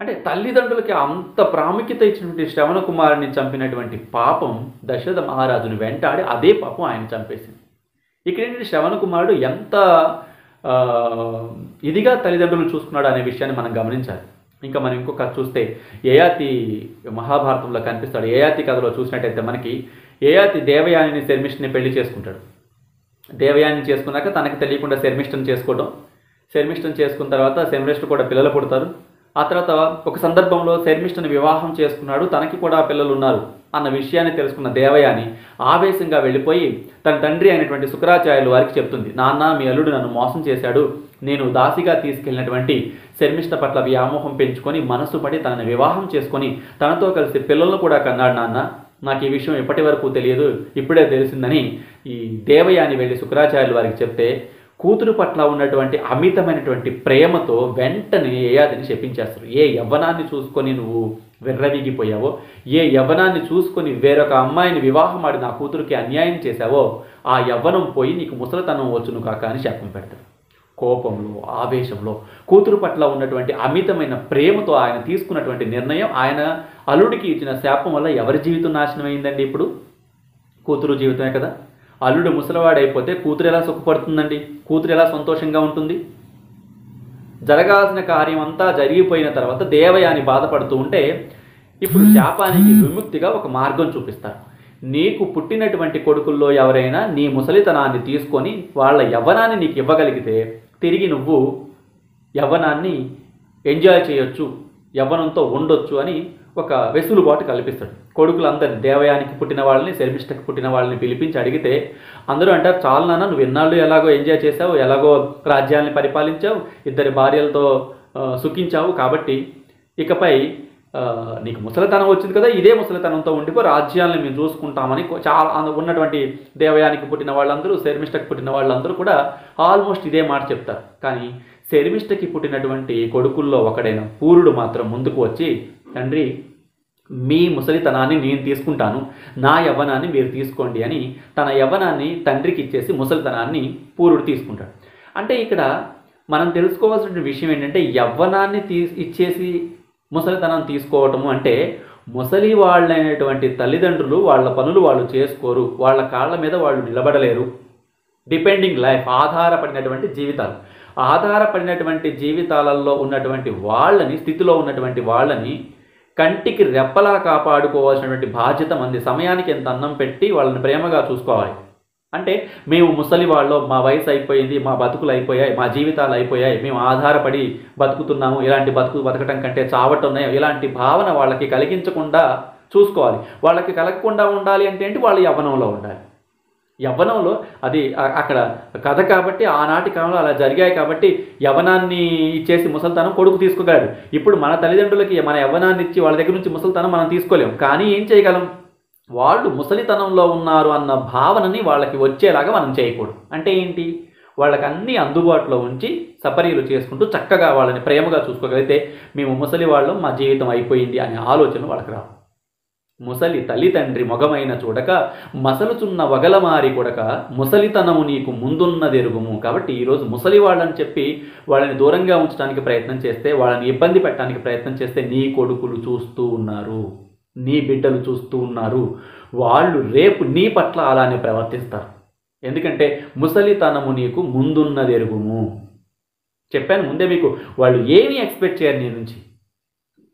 అంటే తల్లిదండ్రులకి అంత ప్రాముఖ్యత ఇచ్చినటువంటి శ్రవణ కుమారుని చంపినటువంటి పాపం దశరథ మహారాజుని వెంటాడి అదే పాపం ఆయన చంపేసింది. ఇక్కడ ఏంటంటే శ్రవణ కుమారుడు ఎంత ఇదిగా తల్లిదండ్రులు చూసుకున్నాడు అనే విషయాన్ని మనం గమనించాలి. ఇంకా మనం ఇంకొక చూస్తే ఏయాతి మహాభారతంలో కనిపిస్తాడు. ఏయాతి కథలో చూసినట్టయితే మనకి ఏయాతి దేవయానిని శర్మిష్ఠని పెళ్ళి చేసుకుంటాడు. దేవయాని చేసుకున్నాక తనకి తెలియకుండా శర్మిష్టం చేసుకోవడం. శర్మిష్టం చేసుకున్న తర్వాత శర్మిష్ఠ కూడా పిల్లలు పుడతారు. ఆ తర్వాత ఒక సందర్భంలో శర్మిష్ఠని వివాహం చేసుకున్నాడు. తనకి కూడా పిల్లలు ఉన్నారు అన్న విషయాన్ని తెలుసుకున్న దేవయాని ఆవేశంగా వెళ్ళిపోయి తన తండ్రి అయినటువంటి శుక్రాచార్యులు వారికి చెప్తుంది. నాన్న మీ అల్లుడు నన్ను మోసం చేశాడు. నేను దాసిగా తీసుకెళ్ళినటువంటి శర్మిష్ఠ పట్ల వ్యామోహం పెంచుకొని మనసు పడి తనని వివాహం చేసుకొని తనతో కలిసి పిల్లలను కూడా కన్నాడు నాన్న. నాకు ఈ విషయం ఇప్పటి వరకు తెలియదు. ఇప్పుడే తెలిసిందని ఈ దేవయాని వెళ్ళి శుక్రాచార్యులు వారికి చెప్తే కూతురు పట్ల ఉన్నటువంటి అమితమైనటువంటి ప్రేమతో వెంటనే ఏయాదిని శపించేస్తారు. ఏ యవ్వనాన్ని చూసుకొని నువ్వు విర్రవీగిపోయావో ఏ యవ్వనాన్ని చూసుకొని వేరొక అమ్మాయిని వివాహం ఆడి నా కూతురికి అన్యాయం చేశావో ఆ యవ్వనం పోయి నీకు ముసలితనం వచ్చును కాక అని శాపం పెడతారు. కోపంలో ఆవేశంలో కూతురు పట్ల ఉన్నటువంటి అమితమైన ప్రేమతో ఆయన తీసుకున్నటువంటి నిర్ణయం ఆయన అల్లుడికి ఇచ్చిన శాపం వల్ల ఎవరి జీవితం నాశనం అయిందండి ఇప్పుడు? కూతురు జీవితమే కదా? అల్లుడు ముసలివాడైపోతే కూతురు ఎలా సుఖపడుతుందండి? కూతురు ఎలా సంతోషంగా ఉంటుంది? జరగాల్సిన కార్యం అంతా జరిగిపోయిన తర్వాత దేవయాని బాధపడుతూ ఉంటే ఇప్పుడు శాపానికి విముక్తిగా ఒక మార్గం చూపిస్తారు. నీకు పుట్టినటువంటి కొడుకుల్లో ఎవరైనా నీ ముసలితనాన్ని తీసుకొని వాళ్ళ యవ్వనాన్ని నీకు ఇవ్వగలిగితే తిరిగి నువ్వు యవ్వనాన్ని ఎంజాయ్ చేయొచ్చు యవ్వనంతో ఉండొచ్చు అని ఒక వెసులుబాటు కల్పిస్తాడు. కొడుకులందరినీ దేవయానికి పుట్టిన వాళ్ళని శర్మిష్టకి పుట్టిన వాళ్ళని పిలిపించి అడిగితే అందరూ అంటారు చాలు నాన్న నువ్వు ఎన్నాళ్ళు ఎలాగో ఎంజాయ్ చేసావు ఎలాగో రాజ్యాన్ని పరిపాలించావు ఇద్దరి భార్యలతో సుఖించావు కాబట్టి ఇకపై నీకు ముసలితనం వచ్చింది కదా ఇదే ముసలితనంతో ఉండిపో రాజ్యాలను మేము చూసుకుంటామని చాలా ఉన్నటువంటి దేవయానికి పుట్టిన వాళ్ళందరూ శర్మిష్టకు పుట్టిన వాళ్ళందరూ కూడా ఆల్మోస్ట్ ఇదే మాట చెప్తారు. కానీ శర్మిష్టకి పుట్టినటువంటి కొడుకుల్లో ఒకడైన పూరుడు మాత్రం ముందుకు వచ్చి తండ్రి మీ ముసలితనాన్ని నేను తీసుకుంటాను. నా యవ్వనాన్ని మీరు తీసుకోండి అని తన యవ్వనాన్ని తండ్రికి ఇచ్చేసి ముసలితనాన్ని పూర్వుడు తీసుకుంటాడు. అంటే ఇక్కడ మనం తెలుసుకోవాల్సిన విషయం ఏంటంటే యవ్వనాన్ని తీ ఇచ్చేసి ముసలితనం తీసుకోవటము అంటే ముసలి వాళ్ళైనటువంటి తల్లిదండ్రులు వాళ్ళ పనులు వాళ్ళు చేసుకోరు. వాళ్ళ కాళ్ళ మీద వాళ్ళు నిలబడలేరు. డిపెండింగ్ లైఫ్ ఆధారపడినటువంటి జీవితాలు. ఆధారపడినటువంటి జీవితాలలో ఉన్నటువంటి వాళ్ళని స్థితిలో ఉన్నటువంటి వాళ్ళని కంటికి రెప్పలా కాపాడుకోవాల్సినటువంటి బాధ్యత మంది. సమయానికి ఎంత అన్నం పెట్టి వాళ్ళని ప్రేమగా చూసుకోవాలి. అంటే మేము ముసలి వాళ్ళు మా వయసు అయిపోయింది మా బతుకులు అయిపోయాయి మా జీవితాలు అయిపోయాయి మేము ఆధారపడి బతుకుతున్నాము ఇలాంటి బతుకు బతకటం కంటే చావటం ఇలాంటి భావన వాళ్ళకి కలిగించకుండా చూసుకోవాలి. వాళ్ళకి కలగకుండా ఉండాలి అంటే ఏంటి? వాళ్ళు యవ్వనంలో ఉండాలి. యవ్వనంలో అది అక్కడ కథ కాబట్టి ఆనాటి కాలంలో అలా జరిగాయి కాబట్టి యవ్వనాన్ని ఇచ్చేసి ముసలితనం కొడుకు తీసుకోగలడు ఇప్పుడు మన తల్లిదండ్రులకి మన యవ్వనాన్ని ఇచ్చి వాళ్ళ దగ్గర నుంచి ముసలితనం మనం తీసుకోలేము కానీ ఏం చేయగలం? వాళ్ళు ముసలితనంలో ఉన్నారు అన్న భావనని వాళ్ళకి వచ్చేలాగా మనం చేయకూడదు. అంటే ఏంటి? వాళ్ళకి అన్నీ అందుబాటులో ఉంచి సపరీలు చేసుకుంటూ చక్కగా వాళ్ళని ప్రేమగా చూసుకోగలిగితే మేము ముసలి వాళ్ళం మా జీవితం అయిపోయింది అనే ఆలోచన వాళ్ళకి రావు. ముసలి తల్లితండ్రి మొగమైన చూడక మసలుచున్న వగలమారి కొడక ముసలితనము నీకు ముందున్నదెరుగుము. కాబట్టి ఈరోజు ముసలి వాళ్ళని చెప్పి వాళ్ళని దూరంగా ఉంచడానికి ప్రయత్నం చేస్తే వాళ్ళని ఇబ్బంది పెట్టడానికి ప్రయత్నం చేస్తే నీ కొడుకులు చూస్తూ ఉన్నారు. నీ బిడ్డలు చూస్తూ ఉన్నారు. వాళ్ళు రేపు నీ పట్ల అలానే ప్రవర్తిస్తారు. ఎందుకంటే ముసలితనము నీకు ముందున్నదెరుగుము. చెప్పాను ముందే మీకు వాళ్ళు ఏమీ ఎక్స్పెక్ట్ చేయరు నీ నుంచి.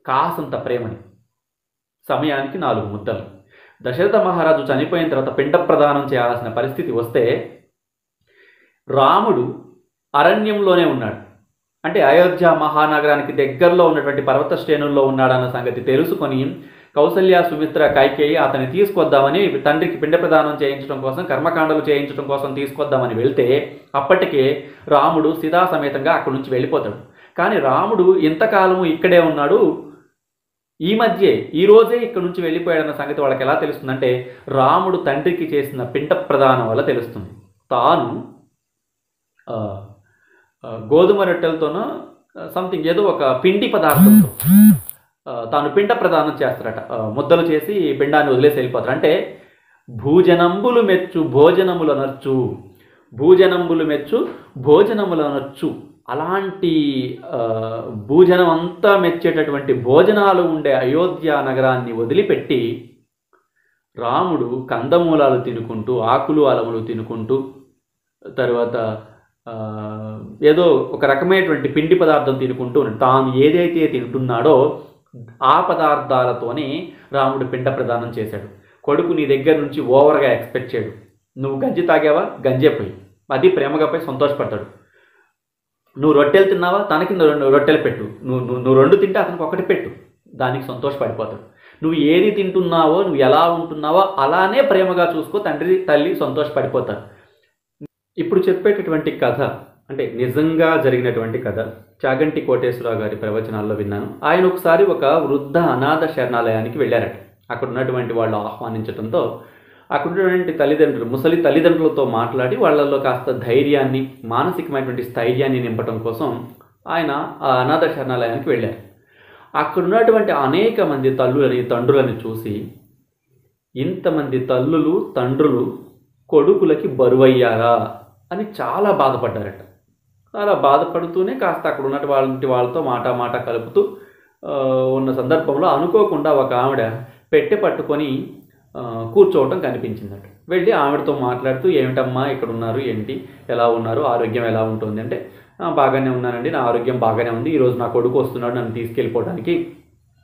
కాసంత ప్రేమని. సమయానికి నాలుగు ముద్దలు. దశరథ మహారాజు చనిపోయిన తర్వాత పిండ ప్రదానం చేయాల్సిన పరిస్థితి వస్తే రాముడు అరణ్యంలోనే ఉన్నాడు. అంటే అయోధ్య మహానగరానికి దగ్గరలో ఉన్నటువంటి పర్వత శ్రేణుల్లో ఉన్నాడన్న సంగతి తెలుసుకొని కౌసల్య సుమిత్ర కైకేయి అతన్ని తీసుకొద్దామని తండ్రికి పిండ ప్రదానం చేయించడం కోసం కర్మకాండలు చేయించడం కోసం తీసుకొద్దామని వెళ్తే అప్పటికే రాముడు సీతా సమేతంగా అక్కడి నుంచి వెళ్ళిపోతాడు. కానీ రాముడు ఇంతకాలము ఇక్కడే ఉన్నాడు. ఈ మధ్యే ఈ రోజే ఇక్కడ నుంచి వెళ్ళిపోయాడన్న సంగతి వాళ్ళకి ఎలా తెలుస్తుందంటే రాముడు తండ్రికి చేసిన పిండ ప్రదానం వల్ల తెలుస్తుంది. తాను గోధుమ రొట్టెలతోనో సంథింగ్ ఏదో ఒక పిండి పదార్థంతో తాను పిండ ప్రదానం చేస్తారట. ముద్దలు చేసి పిండాన్ని వదిలేసి వెళ్ళిపోతారు. అంటే భూజనంబులు మెచ్చు భోజనముల నర్చు భూజనంబులు మెచ్చు భోజనముల నర్చు అలాంటి భోజనం భూజనం అంతా మెచ్చేటటువంటి భోజనాలు ఉండే అయోధ్య నగరాన్ని వదిలిపెట్టి రాముడు కందమూలాలు తినుకుంటూ ఆకులు అలములు తినుకుంటూ తర్వాత ఏదో ఒక రకమైనటువంటి పిండి పదార్థం తినుకుంటూ తాను ఏదైతే తింటున్నాడో ఆ పదార్థాలతోనే రాముడు పిండ ప్రదానం చేశాడు. కొడుకు నీ దగ్గర నుంచి ఓవర్గా ఎక్స్పెక్ట్ చేయడు. నువ్వు గంజి తాగావా? గంజే పోయి. అది ప్రేమగా పోయి సంతోషపడతాడు నువ్వు రొట్టెలు తిన్నావా? తనకి నువ్వు రెండు రొట్టెలు పెట్టు. నువ్వు నువ్వు నువ్వు రెండు తింటే అతనికి ఒకటి పెట్టు. దానికి సంతోషపడిపోతాడు. నువ్వు ఏది తింటున్నావో నువ్వు ఎలా ఉంటున్నావో అలానే ప్రేమగా చూసుకో తండ్రి తల్లి సంతోషపడిపోతారు. ఇప్పుడు చెప్పేటటువంటి కథ అంటే నిజంగా జరిగినటువంటి కథ చాగంటి కోటేశ్వరరావు గారి ప్రవచనాల్లో విన్నాను. ఆయన ఒకసారి ఒక వృద్ధ అనాథ శరణాలయానికి వెళ్ళారట. అక్కడ ఉన్నటువంటి వాళ్ళు ఆహ్వానించడంతో అక్కడ ఉన్నటువంటి తల్లిదండ్రులు ముసలి తల్లిదండ్రులతో మాట్లాడి వాళ్ళల్లో కాస్త ధైర్యాన్ని మానసికమైనటువంటి స్థైర్యాన్ని నింపడం కోసం ఆయన ఆ అనాథ శరణాలయానికి వెళ్ళారు. అక్కడ ఉన్నటువంటి అనేక మంది తల్లులని తండ్రులని చూసి ఇంతమంది తల్లులు తండ్రులు కొడుకులకి బరువయ్యారా అని చాలా బాధపడ్డారట. చాలా బాధపడుతూనే కాస్త అక్కడ ఉన్నటువంటి వాళ్ళతో మాట మాట కలుపుతూ ఉన్న సందర్భంలో అనుకోకుండా ఒక ఆవిడ పెట్టె పట్టుకొని కూర్చోవటం కనిపించిందట. వెళ్ళి ఆవిడతో మాట్లాడుతూ ఏమిటమ్మా ఇక్కడ ఉన్నారు ఏంటి? ఎలా ఉన్నారు? ఆరోగ్యం ఎలా ఉంటుంది? అంటే బాగానే ఉన్నానండి. నా ఆరోగ్యం బాగానే ఉంది. ఈరోజు నా కొడుకు వస్తున్నాడు. నన్ను తీసుకెళ్ళిపోవడానికి.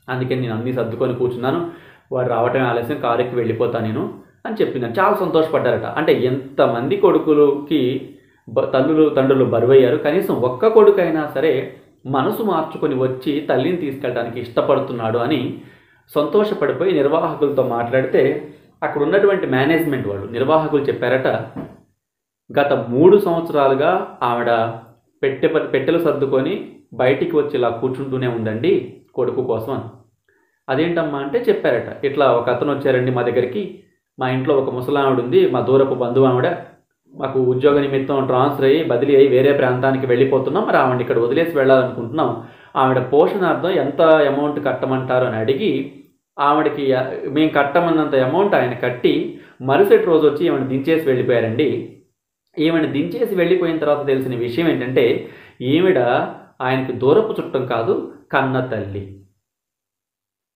అందుకే నేను అన్నీ సర్దుకొని కూర్చున్నాను. వాడు రావటం ఆలస్యం. కారుకి వెళ్ళిపోతాను నేను అని చెప్పిందని చాలా సంతోషపడ్డారట. అంటే ఎంతమంది కొడుకులకి బ- తల్లులు తండ్రులు బరువయ్యారు. కనీసం ఒక్క కొడుకైనా సరే మనసు మార్చుకొని వచ్చి తల్లిని తీసుకెళ్ళడానికి ఇష్టపడుతున్నాడు అని సంతోషపడిపోయి నిర్వాహకులతో మాట్లాడితే అక్కడ ఉన్నటువంటి మేనేజ్మెంట్ వాళ్ళు నిర్వాహకులు చెప్పారట గత మూడు సంవత్సరాలుగా ఆవిడ పెట్టె పెట్టెలు సర్దుకొని బయటికి వచ్చి ఇలా కూర్చుంటూనే ఉందండి కొడుకు కోసం అదేంటమ్మా అంటే చెప్పారట ఇట్లా ఒక అతను వచ్చారండి మా దగ్గరికి మా ఇంట్లో ఒక ముసలావిడ ఉంది మా దూరపు బంధువు ఆవిడ మాకు ఉద్యోగ నిమిత్తం ట్రాన్స్ఫర్ అయ్యి బదిలీ అయ్యి వేరే ప్రాంతానికి వెళ్ళిపోతున్నాం మరి ఆవిడ ఇక్కడ వదిలేసి వెళ్ళాలనుకుంటున్నాం ఆవిడ పోషణార్థం ఎంత అమౌంట్ కట్టమంటారు అని అడిగి ఆవిడకి మేము కట్టమన్నంత అమౌంట్ ఆయన కట్టి మరుసటి రోజు వచ్చి ఈమెను దించేసి వెళ్ళిపోయారండి. ఈమెను దించేసి వెళ్ళిపోయిన తర్వాత తెలిసిన విషయం ఏంటంటే ఈవిడ ఆయనకి దూరపు చుట్టం కాదు కన్న తల్లి.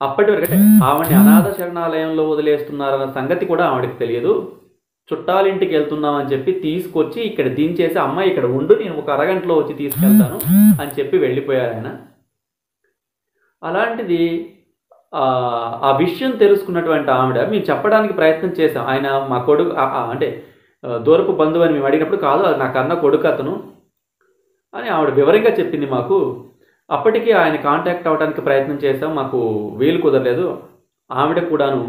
అప్పటి వరకు అంటే ఆవిడని అనాథ శరణాలయంలో వదిలేస్తున్నారన్న సంగతి కూడా ఆవిడకి తెలియదు. చుట్టాలింటికి వెళ్తున్నామని చెప్పి తీసుకొచ్చి ఇక్కడ దించేసి అమ్మాయి ఇక్కడ ఉండు నేను ఒక అరగంటలో వచ్చి తీసుకెళ్తాను అని చెప్పి వెళ్ళిపోయారు ఆయన. అలాంటిది ఆ, విషయం తెలుసుకున్నటువంటి ఆవిడ మేము చెప్పడానికి ప్రయత్నం చేశాం. ఆయన మా కొడుకు అంటే దూరపు బంధువు అని మేము అడిగినప్పుడు కాదు అది నా కన్న కొడుకు అతను అని ఆవిడ వివరంగా చెప్పింది మాకు. అప్పటికి ఆయన కాంటాక్ట్ అవ్వడానికి ప్రయత్నం చేశాం. మాకు వీలు కుదరలేదు. ఆవిడ కూడాను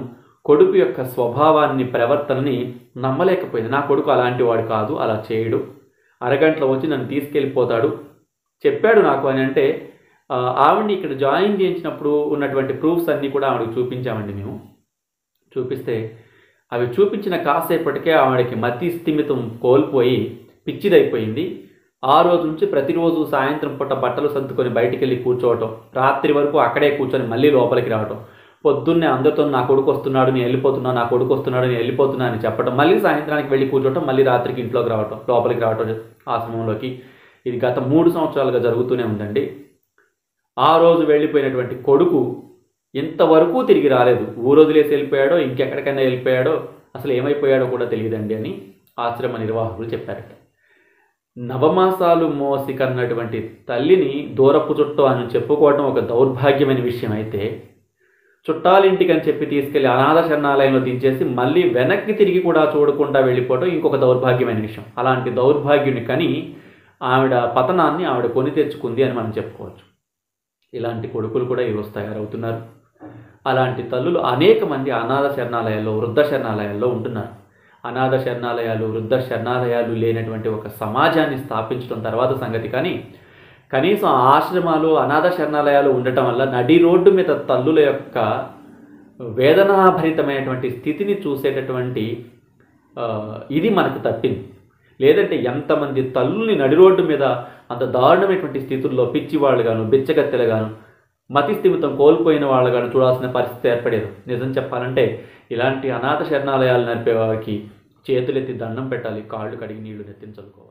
కొడుకు యొక్క స్వభావాన్ని ప్రవర్తనని నమ్మలేకపోయింది. నా కొడుకు అలాంటి వాడు కాదు అలా చేయడు. అరగంటలో వచ్చి నన్ను తీసుకెళ్ళిపోతాడు. చెప్పాడు నాకు అని అంటే ఆవిడ్ని ఇక్కడ జాయిన్ చేయించినప్పుడు ఉన్నటువంటి ప్రూఫ్స్ అన్నీ కూడా ఆవిడకి చూపించామండి మేము. చూపిస్తే అవి చూపించిన కాసేపటికే ఆవిడకి మతి స్థిమితం కోల్పోయి పిచ్చిదైపోయింది. ఆ రోజు నుంచి ప్రతిరోజు సాయంత్రం పూట బట్టలు సర్దుకొని బయటికి వెళ్ళి కూర్చోవటం రాత్రి వరకు అక్కడే కూర్చొని మళ్ళీ లోపలికి రావటం పొద్దున్నే అందరితో నా కొడుకు వస్తున్నాడు నేను వెళ్ళిపోతున్నా నా కొడుకు వస్తున్నాడు నేను వెళ్ళిపోతున్నా అని చెప్పడం మళ్ళీ సాయంత్రానికి వెళ్ళి కూర్చోవటం మళ్ళీ రాత్రికి ఇంట్లోకి రావటం లోపలికి రావటం ఆశ్రమంలోకి ఇది గత మూడు సంవత్సరాలుగా జరుగుతూనే ఉందండి. ఆ రోజు వెళ్ళిపోయినటువంటి కొడుకు ఇంతవరకు తిరిగి రాలేదు. ఊరోజులేసి వెళ్ళిపోయాడో ఇంకెక్కడికైనా వెళ్ళిపోయాడో అసలు ఏమైపోయాడో కూడా తెలియదండి అని ఆశ్రమ నిర్వాహకులు చెప్పారట. నవమాసాలు మోసికన్నటువంటి తల్లిని దూరపు చుట్టూ అని చెప్పుకోవడం ఒక దౌర్భాగ్యమైన విషయం అయితే చుట్టాలింటికి అని చెప్పి తీసుకెళ్ళి అనాథ శరణాలయంలో దించేసి మళ్ళీ వెనక్కి తిరిగి కూడా చూడకుండా వెళ్ళిపోవడం ఇంకొక దౌర్భాగ్యమైన విషయం. అలాంటి దౌర్భాగ్యుని కని ఆవిడ పతనాన్ని ఆవిడ కొని తెచ్చుకుంది అని మనం చెప్పుకోవచ్చు. ఇలాంటి కొడుకులు కూడా ఈరోజు తయారవుతున్నారు. అలాంటి తల్లులు అనేక మంది అనాథ శరణాలయాల్లో వృద్ధ శరణాలయాల్లో ఉంటున్నారు. అనాథ శరణాలయాలు వృద్ధ శరణాలయాలు లేనటువంటి ఒక సమాజాన్ని స్థాపించడం తర్వాత సంగతి. కానీ కనీసం ఆశ్రమాలు అనాథ శరణాలయాలు ఉండటం వల్ల నడి రోడ్డు మీద తల్లుల యొక్క వేదనాభరితమైనటువంటి స్థితిని చూసేటటువంటి ఇది మనకు తప్పింది. లేదంటే ఎంతమంది తల్లుల్ని నడి రోడ్డు మీద అంత దారుణమైనటువంటి స్థితుల్లో పిచ్చి వాళ్ళు గాను బిచ్చగత్తెలు గాను మతి స్థిమితం కోల్పోయిన వాళ్ళు గాను చూడాల్సిన పరిస్థితి ఏర్పడేది. నిజం చెప్పాలంటే ఇలాంటి అనాథ శరణాలయాలు నడిపే వారికి చేతులెత్తి దండం పెట్టాలి కాళ్ళు కడిగి నీళ్ళు నెత్తించలుకోవాలి